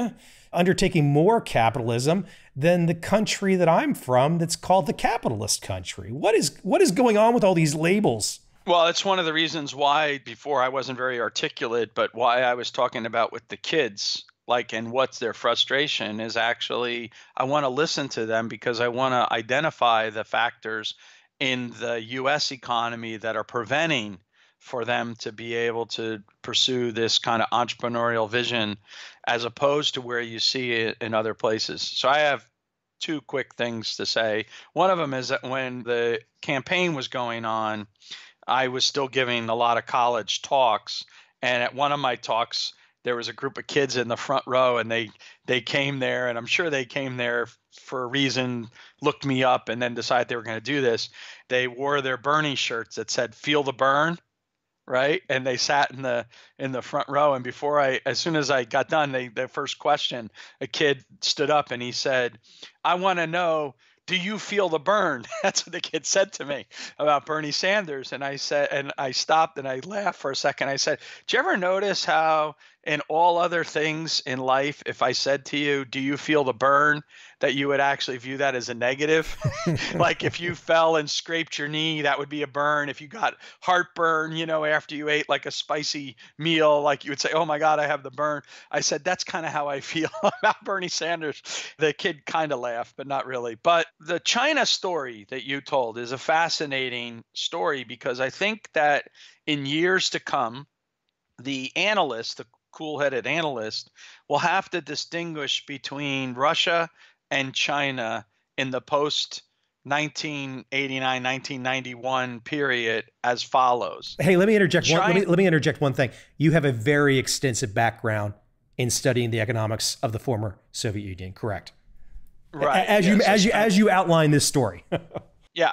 undertaking more capitalism than the country that I'm from that's called the capitalist country. What is what is going on with all these labels? Well, it's one of the reasons why before I wasn't very articulate, but why I was talking about with the kids, like, and what's their frustration is actually I want to listen to them because I want to identify the factors in the US economy that are preventing for them to be able to pursue this kind of entrepreneurial vision as opposed to where you see it in other places. So I have two quick things to say. One of them is that when the campaign was going on, I was still giving a lot of college talks. And at one of my talks, there was a group of kids in the front row and they they came there and I'm sure they came there for a reason, looked me up and then decided they were going to do this. They wore their Bernie shirts that said feel the burn right and they sat in the in the front row and before i as soon as i got done they their first question a kid stood up and he said i want to know do you feel the burn? [laughs] That's what the kid said to me about Bernie Sanders. And I said, and I stopped and I laughed for a second. I said, Do you ever notice how in all other things in life, if I said to you, Do you feel the burn? that you would actually view that as a negative? [laughs] like if you fell and scraped your knee, that would be a burn. If you got heartburn, you know, after you ate like a spicy meal, like you would say, Oh my God, I have the burn. I said, That's kind of how I [laughs] feel about Bernie Sanders. The kid kind of laughed, but not really. But the China story that you told is a fascinating story because I think that in years to come, the analysts, the cool headed analyst will have to distinguish between Russia and China in the post 1989 1991 period as follows. Hey, let me interject China- one, let, me, let me interject one thing. You have a very extensive background in studying the economics of the former Soviet Union, correct? Right. As you as you as you outline this story. [laughs] yeah.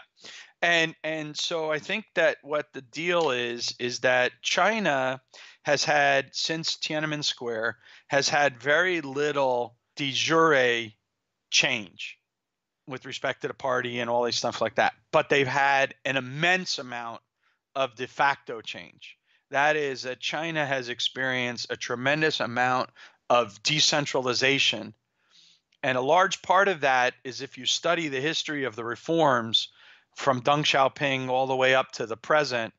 And and so I think that what the deal is is that China has had since Tiananmen Square has had very little de jure change with respect to the party and all these stuff like that. But they've had an immense amount of de facto change. That is that China has experienced a tremendous amount of decentralization. And a large part of that is if you study the history of the reforms from Deng Xiaoping all the way up to the present,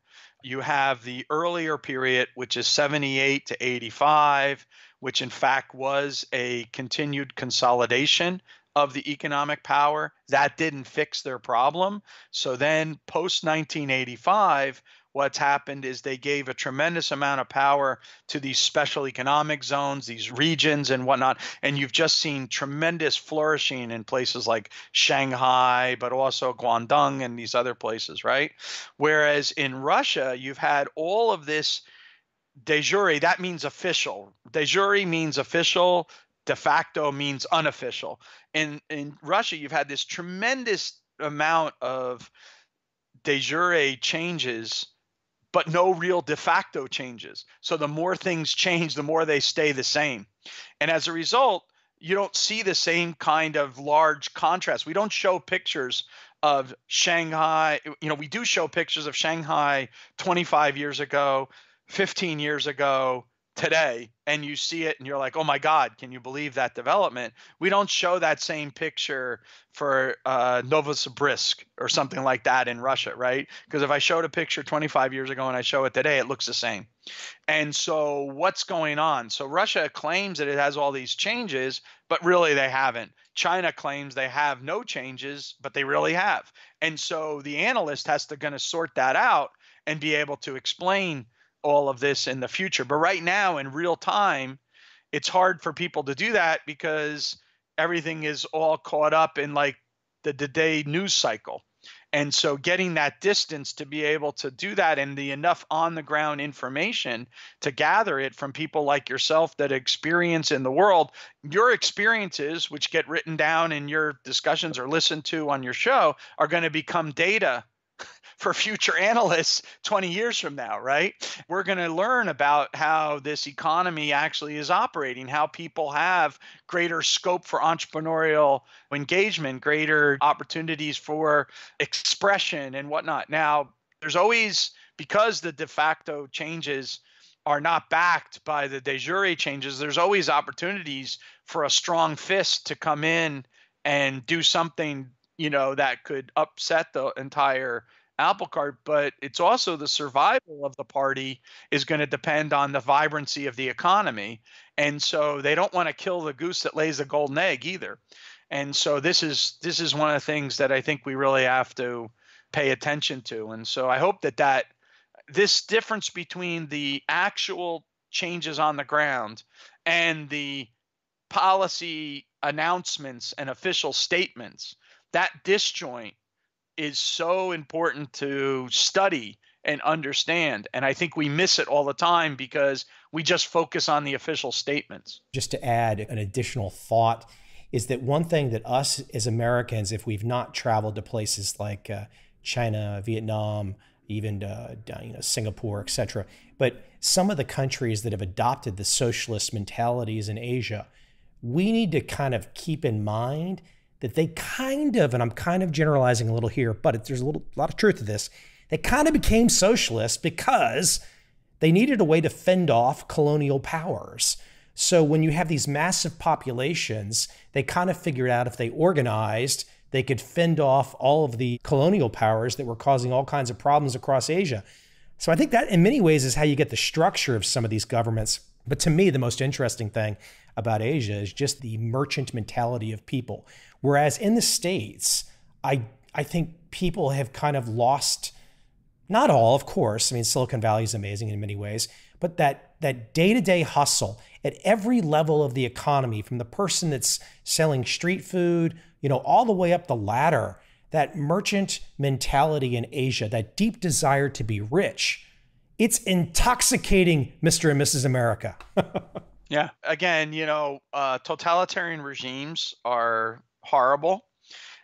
You have the earlier period, which is 78 to 85, which in fact was a continued consolidation of the economic power. That didn't fix their problem. So then, post 1985, what's happened is they gave a tremendous amount of power to these special economic zones, these regions, and whatnot. And you've just seen tremendous flourishing in places like Shanghai, but also Guangdong and these other places, right? Whereas in Russia, you've had all of this de jure, that means official. De jure means official, de facto means unofficial. In in Russia, you've had this tremendous amount of de jure changes but no real de facto changes. So the more things change, the more they stay the same. And as a result, you don't see the same kind of large contrast. We don't show pictures of Shanghai. You know, we do show pictures of Shanghai 25 years ago, 15 years ago, today and you see it and you're like, oh my God, can you believe that development? We don't show that same picture for uh, Novosibirsk or something like that in Russia, right? Because if I showed a picture 25 years ago and I show it today, it looks the same. And so what's going on? So Russia claims that it has all these changes, but really they haven't. China claims they have no changes, but they really have. And so the analyst has to going to sort that out and be able to explain all of this in the future. But right now, in real time, it's hard for people to do that because everything is all caught up in like the, the day news cycle. And so getting that distance to be able to do that and the enough on the ground information to gather it from people like yourself that experience in the world, your experiences, which get written down in your discussions or listened to on your show, are going to become data for future analysts 20 years from now, right? We're going to learn about how this economy actually is operating, how people have greater scope for entrepreneurial engagement, greater opportunities for expression and whatnot. Now, there's always, because the de facto changes are not backed by the de jure changes, there's always opportunities for a strong fist to come in and do something you know that could upset the entire apple cart, but it's also the survival of the party is going to depend on the vibrancy of the economy. And so they don't want to kill the goose that lays the golden egg either. And so this is this is one of the things that I think we really have to pay attention to. And so I hope that that this difference between the actual changes on the ground and the policy announcements and official statements that disjoint is so important to study and understand. And I think we miss it all the time because we just focus on the official statements. Just to add an additional thought is that one thing that us as Americans, if we've not traveled to places like uh, China, Vietnam, even uh, you know Singapore, etc., but some of the countries that have adopted the socialist mentalities in Asia, we need to kind of keep in mind that they kind of, and I'm kind of generalizing a little here, but there's a little a lot of truth to this. They kind of became socialists because they needed a way to fend off colonial powers. So when you have these massive populations, they kind of figured out if they organized, they could fend off all of the colonial powers that were causing all kinds of problems across Asia. So I think that in many ways is how you get the structure of some of these governments. But to me, the most interesting thing about Asia is just the merchant mentality of people. Whereas in the States, I, I think people have kind of lost, not all, of course. I mean, Silicon Valley is amazing in many ways, but that, that day-to-day hustle at every level of the economy, from the person that's selling street food, you know, all the way up the ladder, that merchant mentality in Asia, that deep desire to be rich, it's intoxicating, Mr. and Mrs. America. [laughs] Yeah. Again, you know, uh, totalitarian regimes are horrible,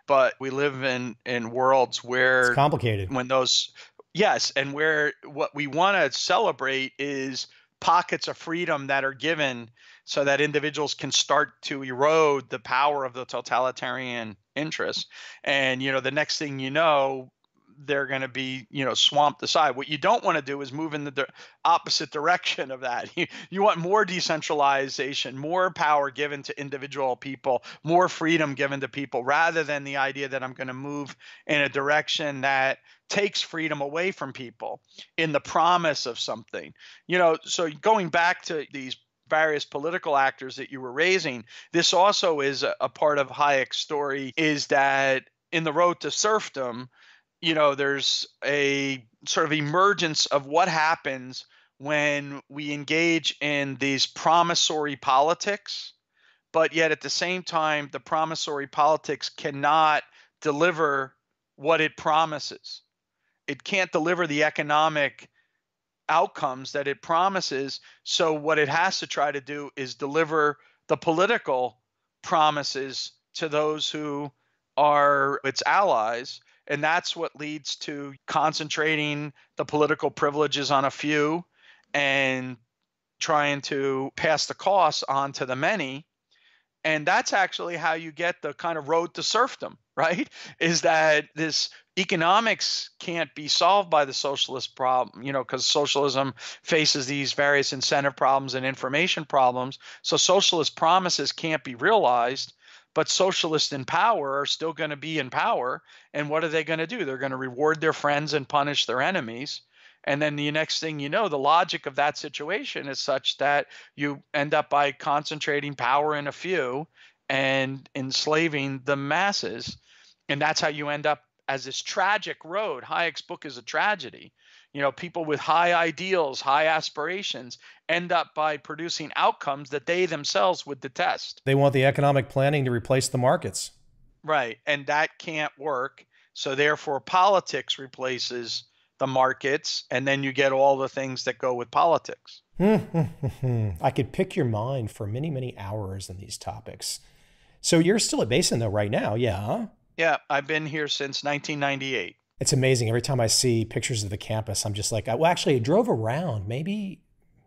but we live in in worlds where it's complicated. When those, yes, and where what we want to celebrate is pockets of freedom that are given so that individuals can start to erode the power of the totalitarian interests. And you know, the next thing you know, they're going to be, you know, swamped aside. What you don't want to do is move in the opposite [laughs] direction of that. You, you want more decentralization, more power given to individual people, more freedom given to people, rather than the idea that I'm going to move in a direction that takes freedom away from people in the promise of something. You know, so going back to these various political actors that you were raising, this also is a, a part of Hayek's story is that in the road to serfdom, you know, there's a sort of emergence of what happens when we engage in these promissory politics, but yet at the same time, the promissory politics cannot deliver what it promises. It can't deliver the economic outcomes that it promises. So, what it has to try to do is deliver the political promises to those who are its allies. And that's what leads to concentrating the political privileges on a few and trying to pass the costs on to the many. And that's actually how you get the kind of road to serfdom, [laughs] right? Is that this economics can't be solved by the socialist problem, you know, because socialism faces these various incentive problems and information problems. So socialist promises can't be realized but socialists in power are still going to be in power. And what are they going to do? They're going to reward their friends and punish their enemies. And then the next thing you know, the logic of that situation is such that you end up by concentrating power in a few and enslaving the masses. And that's how you end up as this tragic road. Hayek's book is a tragedy you know people with high ideals high aspirations end up by producing outcomes that they themselves would detest. They want the economic planning to replace the markets. Right and that can't work so therefore politics replaces the markets and then you get all the things that go with politics. [laughs] I could pick your mind for many many hours on these topics. So you're still at Mason though right now yeah yeah i've been here since 1998 it's amazing. Every time I see pictures of the campus, I'm just like, well, actually, I drove around. Maybe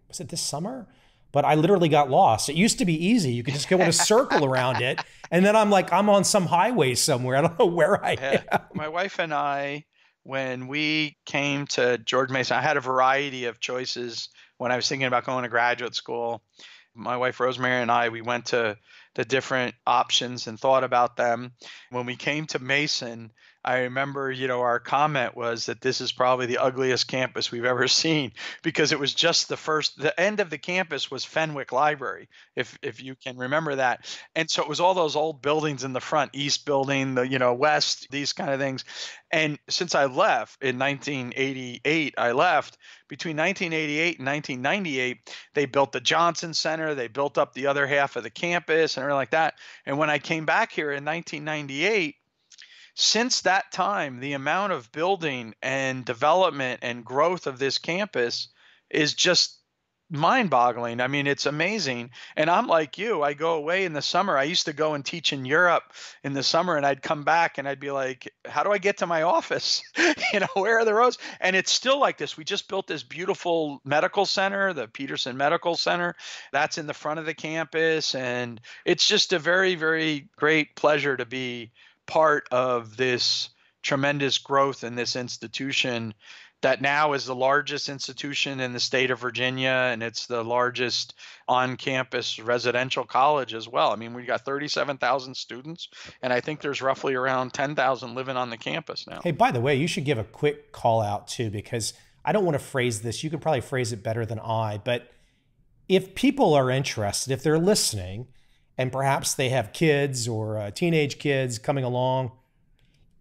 was it this summer? But I literally got lost. It used to be easy. You could just go in a circle [laughs] around it, and then I'm like, I'm on some highway somewhere. I don't know [laughs] where I am. My wife and I, when we came to George Mason, I had a variety of choices when I was thinking about going to graduate school. My wife Rosemary and I, we went to the different options and thought about them. When we came to Mason, I remember, you know, our comment was that this is probably the ugliest campus we've ever [laughs] seen because it was just the first the end of the campus was Fenwick Library, if if you can remember that. And so it was all those old buildings in the front, East building, the you know, West, these kind of things. And since I left in 1988, I left between 1988 and 1998, they built the Johnson Center, they built up the other half of the campus and everything like that. And when I came back here in 1998, since that time, the amount of building and development and growth of this campus is just mind boggling. I mean, it's amazing. And I'm like you, I go away in the summer. I used to go and teach in Europe in the summer, and I'd come back and I'd be like, how do I get to my office? [laughs] you know, where are the roads? And it's still like this. We just built this beautiful medical center, the Peterson Medical Center. That's in the front of the campus. And it's just a very, very great pleasure to be part of this tremendous growth in this institution that now is the largest institution in the state of Virginia and it's the largest on campus residential college as well. I mean, we've got 37,000 students and I think there's roughly around 10,000 living on the campus now. Hey, by the way, you should give a quick call out too because I don't want to phrase this. You could probably phrase it better than I, but if people are interested, if they're listening, and perhaps they have kids or uh, teenage kids coming along.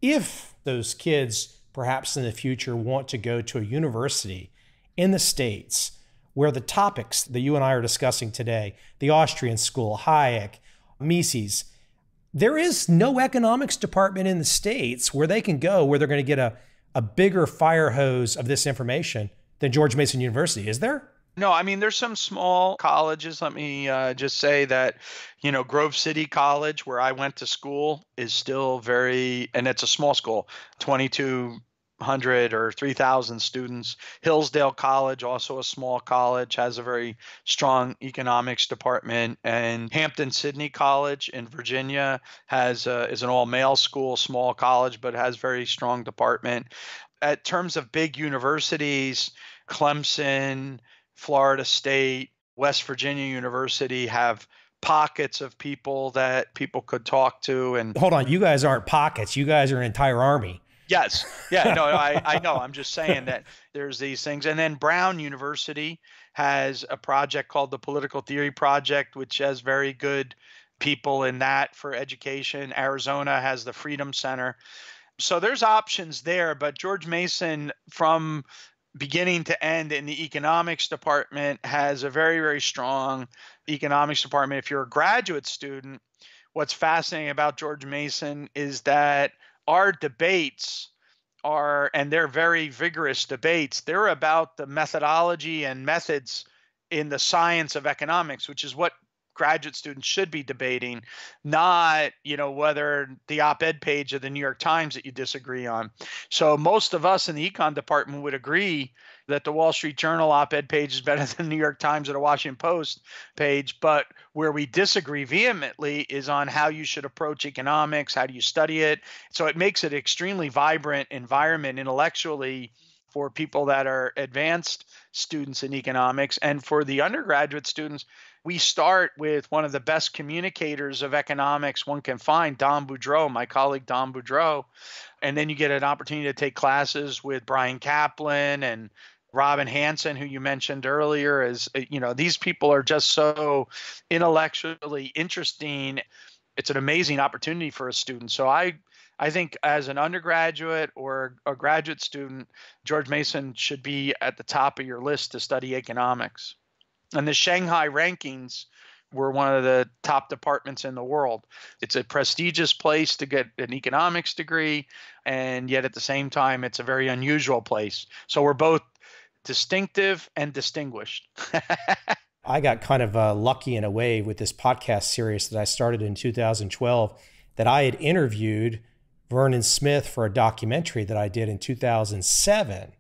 If those kids, perhaps in the future, want to go to a university in the States where the topics that you and I are discussing today, the Austrian school, Hayek, Mises, there is no economics department in the States where they can go where they're going to get a, a bigger fire hose of this information than George Mason University, is there? No, I mean, there's some small colleges. Let me uh, just say that, you know, Grove City College, where I went to school, is still very, and it's a small school, 2,200 or 3,000 students. Hillsdale College, also a small college, has a very strong economics department. And Hampden-Sydney College in Virginia has a, is an all-male school, small college, but has very strong department. At terms of big universities, Clemson, Florida State, West Virginia University have pockets of people that people could talk to and hold on you guys aren't pockets you guys are an entire army. Yes yeah no I, [laughs] I know i'm just saying that there's these things and then brown university has a project called the political theory project which has very good people in that for education. Arizona has the freedom center. So there's options there but george mason from beginning to end in the economics department has a very very strong economics department. If you're a graduate student what's fascinating about george mason is that our debates are and they're very vigorous debates they're about the methodology and methods in the science of economics which is what graduate students should be debating, not, you know, whether the op-ed page of the New York Times that you disagree on. So most of us in the econ department would agree that the Wall Street Journal op-ed page is better [laughs] than the New York Times or the Washington Post page, but where we disagree vehemently is on how you should approach economics, how do you study it. So it makes it extremely vibrant environment intellectually for people that are advanced students in economics and for the undergraduate students we start with one of the best communicators of economics one can find, Don Boudreaux, my colleague Don Boudreaux. And then you get an opportunity to take classes with Bryan Caplan and Robin Hanson, who you mentioned earlier, is you know these people are just so intellectually interesting. It's an amazing opportunity for a student. So I I think as an undergraduate or a graduate student, George Mason should be at the top of your list to study economics. And the Shanghai rankings were one of the top departments in the world. It's a prestigious place to get an economics degree, and yet at the same time, it's a very unusual place. So we're both distinctive and distinguished. [laughs] I got kind of uh, lucky in a way with this podcast series that I started in 2012 that I had interviewed Vernon Smith for a documentary that I did in 2007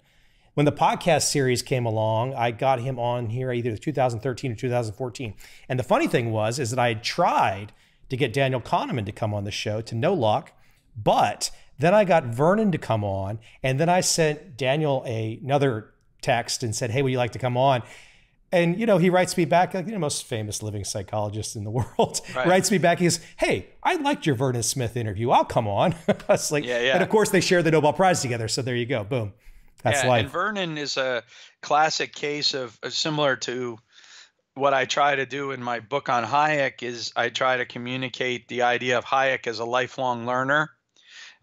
when the podcast series came along, I got him on here either 2013 or 2014. And the funny thing was, is that I had tried to get Daniel Kahneman to come on the show to no luck, but then I got Vernon to come on, and then I sent Daniel a, another text and said, "Hey, would you like to come on?" And you know, he writes me back, like the most famous living psychologist in the [laughs] world, right. writes me back. He says, "Hey, I liked your Vernon Smith interview. I'll come on." [laughs] I was like, yeah, yeah. And of course, they share the Nobel Prize together, so there you go, boom. That's yeah, life. And Vernon is a classic case of uh, similar to what I try to do in my book on Hayek is I try to communicate the idea of Hayek as a lifelong learner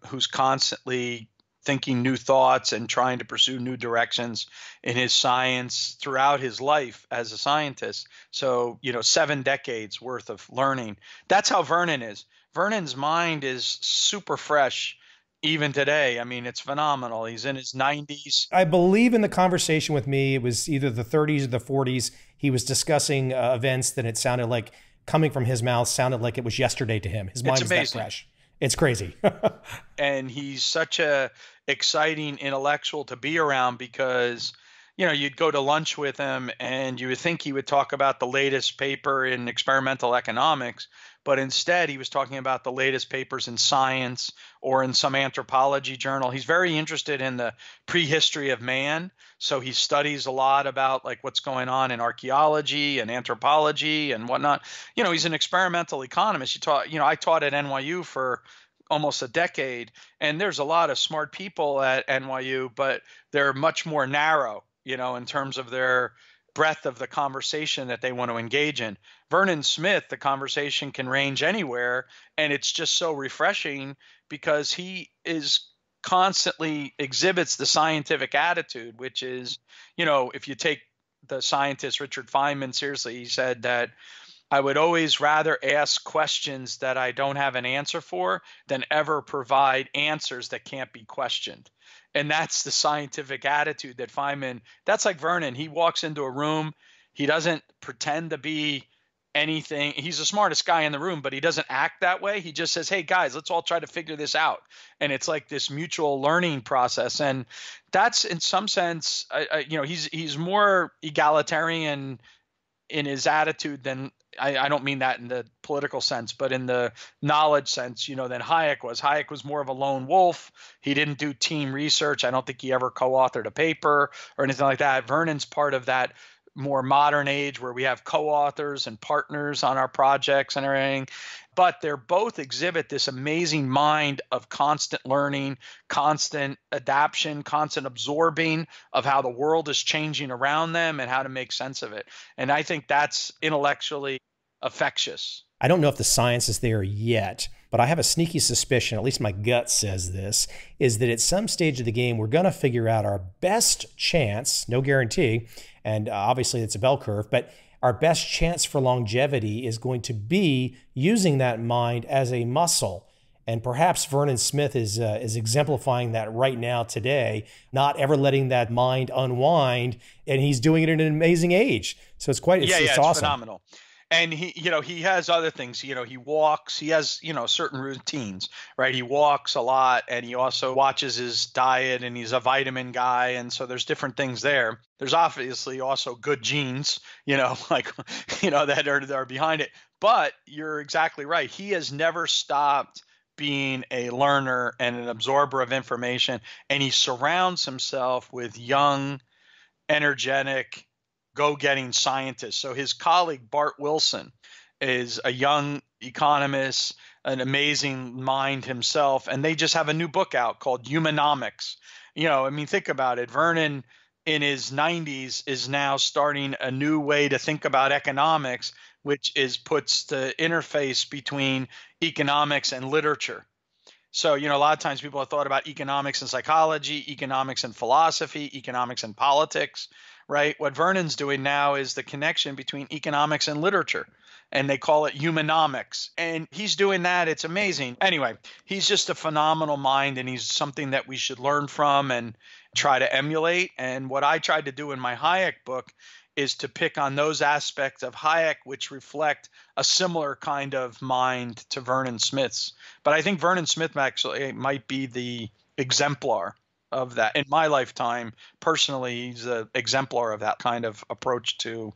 who's constantly thinking new thoughts and trying to pursue new directions in his science throughout his life as a scientist. So, you know, 7 decades worth of learning. That's how Vernon is. Vernon's mind is super fresh even today. I mean, it's phenomenal. He's in his 90s. I believe in the conversation with me, it was either the 30s or the 40s. He was discussing uh, events that it sounded like coming from his mouth sounded like it was yesterday to him. His mind is that fresh. It's crazy. [laughs] and he's such a exciting intellectual to be around because you know, you'd go to lunch with him and you would think he would talk about the latest paper in experimental economics, but instead he was talking about the latest papers in science or in some anthropology journal. He's very interested in the prehistory of man, so he studies a lot about like what's going on in archaeology and anthropology and whatnot. You know, he's an experimental economist. You taught, you know, I taught at NYU for almost a decade, and there's a lot of smart people at NYU, but they're much more narrow you know, in terms of their breadth of the conversation that they want to engage in. Vernon Smith, the conversation can range anywhere, and it's just so refreshing because he is constantly exhibits the scientific attitude, which is, you know, if you take the scientist Richard Feynman seriously, he said that I would always rather ask questions that I don't have an answer for than ever provide answers that can't be questioned and that's the scientific attitude that Feynman. That's like Vernon. He walks into a room. He doesn't pretend to be anything. He's the smartest guy in the room, but he doesn't act that way. He just says, "Hey guys, let's all try to figure this out." And it's like this mutual learning process, and that's in some sense, I, I, you know, he's he's more egalitarian in his attitude than I, I, don't mean that in the political sense, but in the knowledge sense, you know, than Hayek was. Hayek was more of a lone wolf. He didn't do team research. I don't think he ever co-authored a paper or anything like that. Vernon's part of that more modern age where we have co-authors and partners on our projects and everything but they're both exhibit this amazing mind of constant learning constant adaptation constant absorbing of how the world is changing around them and how to make sense of it. And i think that's intellectually infectious. I don't know if the science is there yet but I have a sneaky suspicion, at least my gut says this, is that at some stage of the game, we're going to figure out our best chance, no guarantee, and uh, obviously it's a bell curve, but our best chance for longevity is going to be using that mind as a muscle. And perhaps Vernon Smith is uh, is exemplifying that right now today, not ever letting that mind unwind, and he's doing it at an amazing age. So it's quite it's, yeah, yeah, it's, it's awesome. phenomenal and he you know he has other things you know he walks he has you know certain routines right? He walks a lot and he also watches his diet and he's a vitamin guy. And so there's different things there. There's obviously also good genes you know [laughs] like you know that are, that are behind it. But you're exactly right. He has never stopped being a learner and an absorber of information. And he surrounds himself with young energetic go getting scientist. So his colleague, Bart Wilson, is a young economist, an amazing mind himself, and they just have a new book out called Humanomics. You know, I mean, think about it. Vernon in his 90s is now starting a new way to think about economics, which is puts the interface between economics and literature. So, you know, a lot of times people have thought about economics and psychology, economics and philosophy, economics and politics right? What Vernon's doing now is the connection between economics and literature, and they call it humanomics. And he's doing that. It's amazing. Anyway, he's just a phenomenal mind, and he's something that we should learn from and try to emulate. And what I tried to do in my Hayek book is to pick on those aspects of Hayek which reflect a similar kind of mind to Vernon Smith's. But I think Vernon Smith actually might be the exemplar of that in my lifetime personally he's an exemplar of that kind of approach to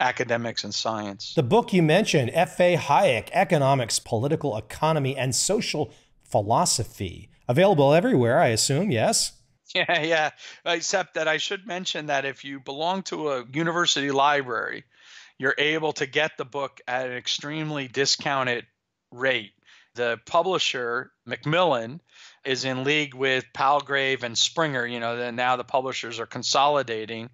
academics and science. The book you mentioned f.a hayek economics political economy and social philosophy. Available everywhere i assume yes? [laughs] Yeah yeah. Except that i should mention that if you belong to a university library you're able to get the book at an extremely discounted rate. The publisher macmillan is in league with Palgrave and Springer. You know, that now the publishers are consolidating.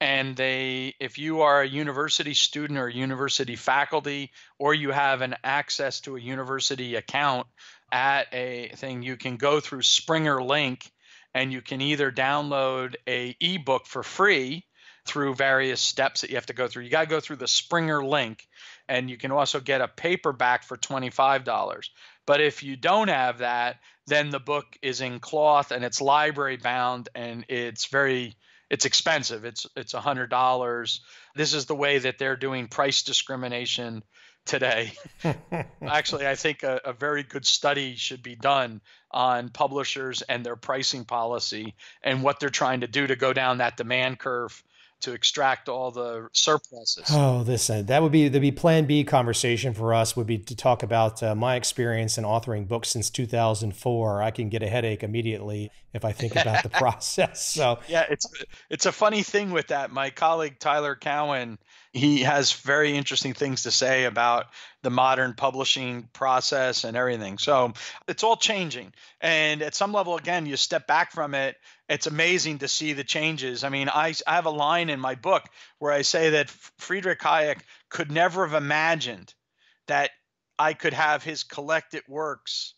And they, if you are a university student or university faculty, or you have an access to a university account at a thing, you can go through Springer Link and you can either download a ebook for free through various steps that you have to go through. You got to go through the Springer link, and you can also get a paperback for $25. But if you don't have that, then the book is in cloth and it's library bound and it's very it's expensive. It's it's a hundred dollars. This is the way that they're doing price discrimination today. [laughs] Actually, I think a, a, very good study should be done on publishers and their pricing policy and what they're trying to do to go down that demand curve to extract all the surpluses. Oh, this uh, that would be the be Plan B conversation for us would be to talk about uh, my experience in authoring books since 2004. I can get a headache immediately if I think about the [laughs] process. So yeah, it's it's a funny thing with that. My colleague Tyler Cowen, he has very interesting things to say about the modern publishing process and everything. So it's all changing, and at some level, again, you step back from it it's amazing to see the changes. I mean, I, I have a line in my book where I say that Friedrich Hayek could never have imagined that I could have his collected works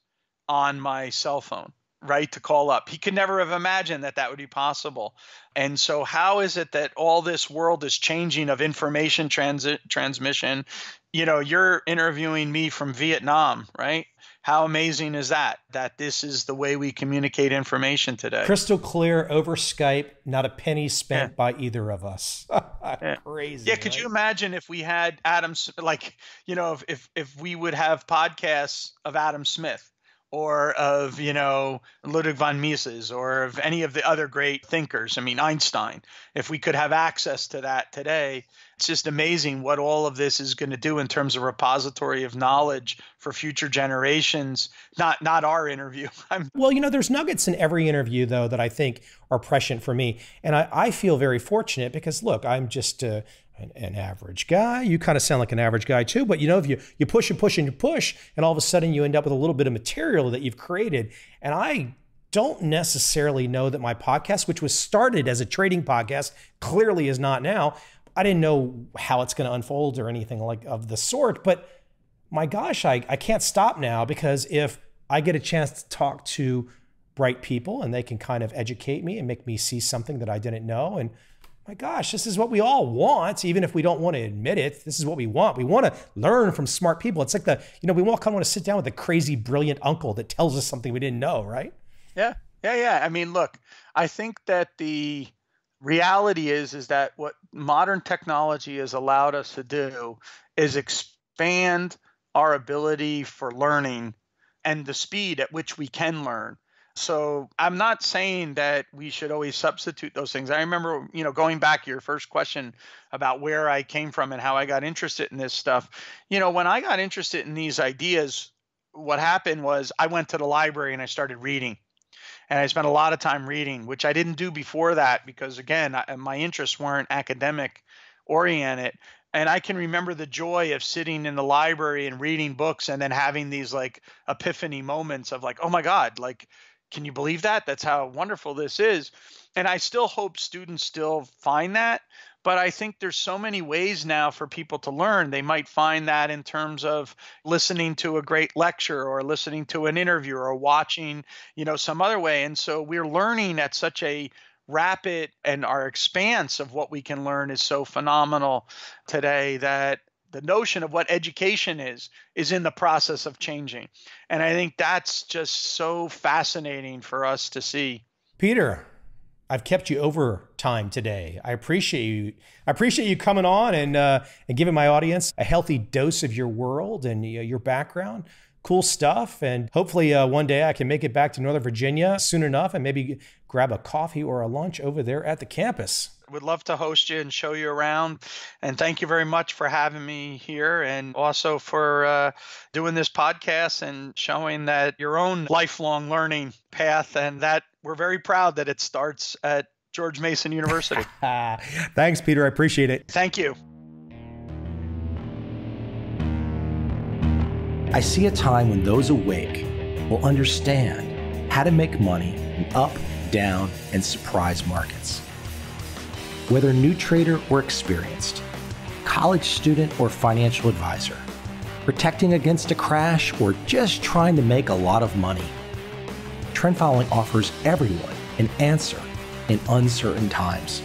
on my cell phone, right, to call up. He could never have imagined that that would be possible. And so, how is it that all this world is changing of information transit transmission? You know, you're interviewing me from Vietnam, right? How amazing is that? That this is the way we communicate information today. Crystal clear over Skype, not a penny spent yeah. by either of us. [laughs] yeah. Crazy. Yeah, could right? you imagine if we had Adam, like, you know, if, if if we would have podcasts of Adam Smith or of, you know, Ludwig von Mises or of any of the other great thinkers, I mean Einstein, if we could have access to that today, it's just amazing what all of this is going to do in terms of repository of knowledge for future generations. Not not our interview. [laughs] I'm well, you know, there's nuggets in every interview though that I think are prescient for me, and I, I feel very fortunate because look, I'm just. Uh, an, an, average guy. You kind of sound like an average guy too, but you know, if you you push and push and you push, and all of a sudden you end up with a little bit of material that you've created. And I don't necessarily know that my podcast, which was started as a trading podcast, clearly is not now. I didn't know how it's going to unfold or anything like of the sort, but my gosh, I, I can't stop now because if I get a chance to talk to bright people and they can kind of educate me and make me see something that I didn't know and my gosh, this is what we all want, even if we don't want to admit it. This is what we want. We want to learn from smart people. It's like the, you know, we all kind of want to sit down with a crazy, brilliant uncle that tells us something we didn't know, right? Yeah. Yeah. Yeah. I mean, look, I think that the reality is, is that what modern technology has allowed us to do is expand our ability for learning and the speed at which we can learn. So I'm not saying that we should always substitute those things. I remember, you know, going back to your first question about where I came from and how I got interested in this stuff. You know, when I got interested in these ideas, what happened was I went to the library and I started reading. And I spent a lot of time reading, which I didn't do before that because, again, I, my interests weren't academic oriented and I can remember the joy of sitting in the library and reading books and then having these like epiphany moments of like, oh my God, like can you believe that? That's how wonderful this is. And I still hope students still find that. But I think there's so many ways now for people to learn. They might find that in terms of listening to a great lecture or listening to an interview or watching, you know, some other way. And so we're learning at such a rapid and our expanse of what we can learn is so phenomenal today that the notion of what education is is in the process of changing. And i think that's just so fascinating for us to see. Peter i've kept you over time today. I appreciate you i appreciate you coming on and uh, and giving my audience a healthy dose of your world and uh, your background. Cool stuff. And hopefully uh, one day i can make it back to northern virginia soon enough and maybe grab a coffee or a lunch over there at the campus would love to host you and show you around. And thank you very much for having me here and also for uh, doing this podcast and showing that your own lifelong learning path and that we're very proud that it starts at George Mason University. [laughs] Thanks, Peter. I appreciate it. Thank you. I see a time when those awake will understand how to make money in up, down, and surprise markets. Whether new trader or experienced, college student or financial advisor, protecting against a crash or just trying to make a lot of money, trend following offers everyone an answer in uncertain times.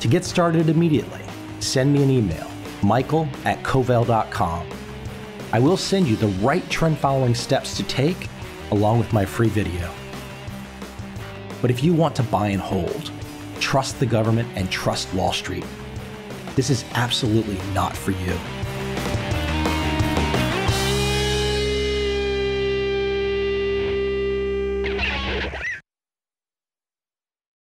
To get started immediately, send me an email, michael at covel.com. I will send you the right trend following steps to take along with my free video. But if you want to buy and hold, trust the government and trust Wall Street. This is absolutely not for you.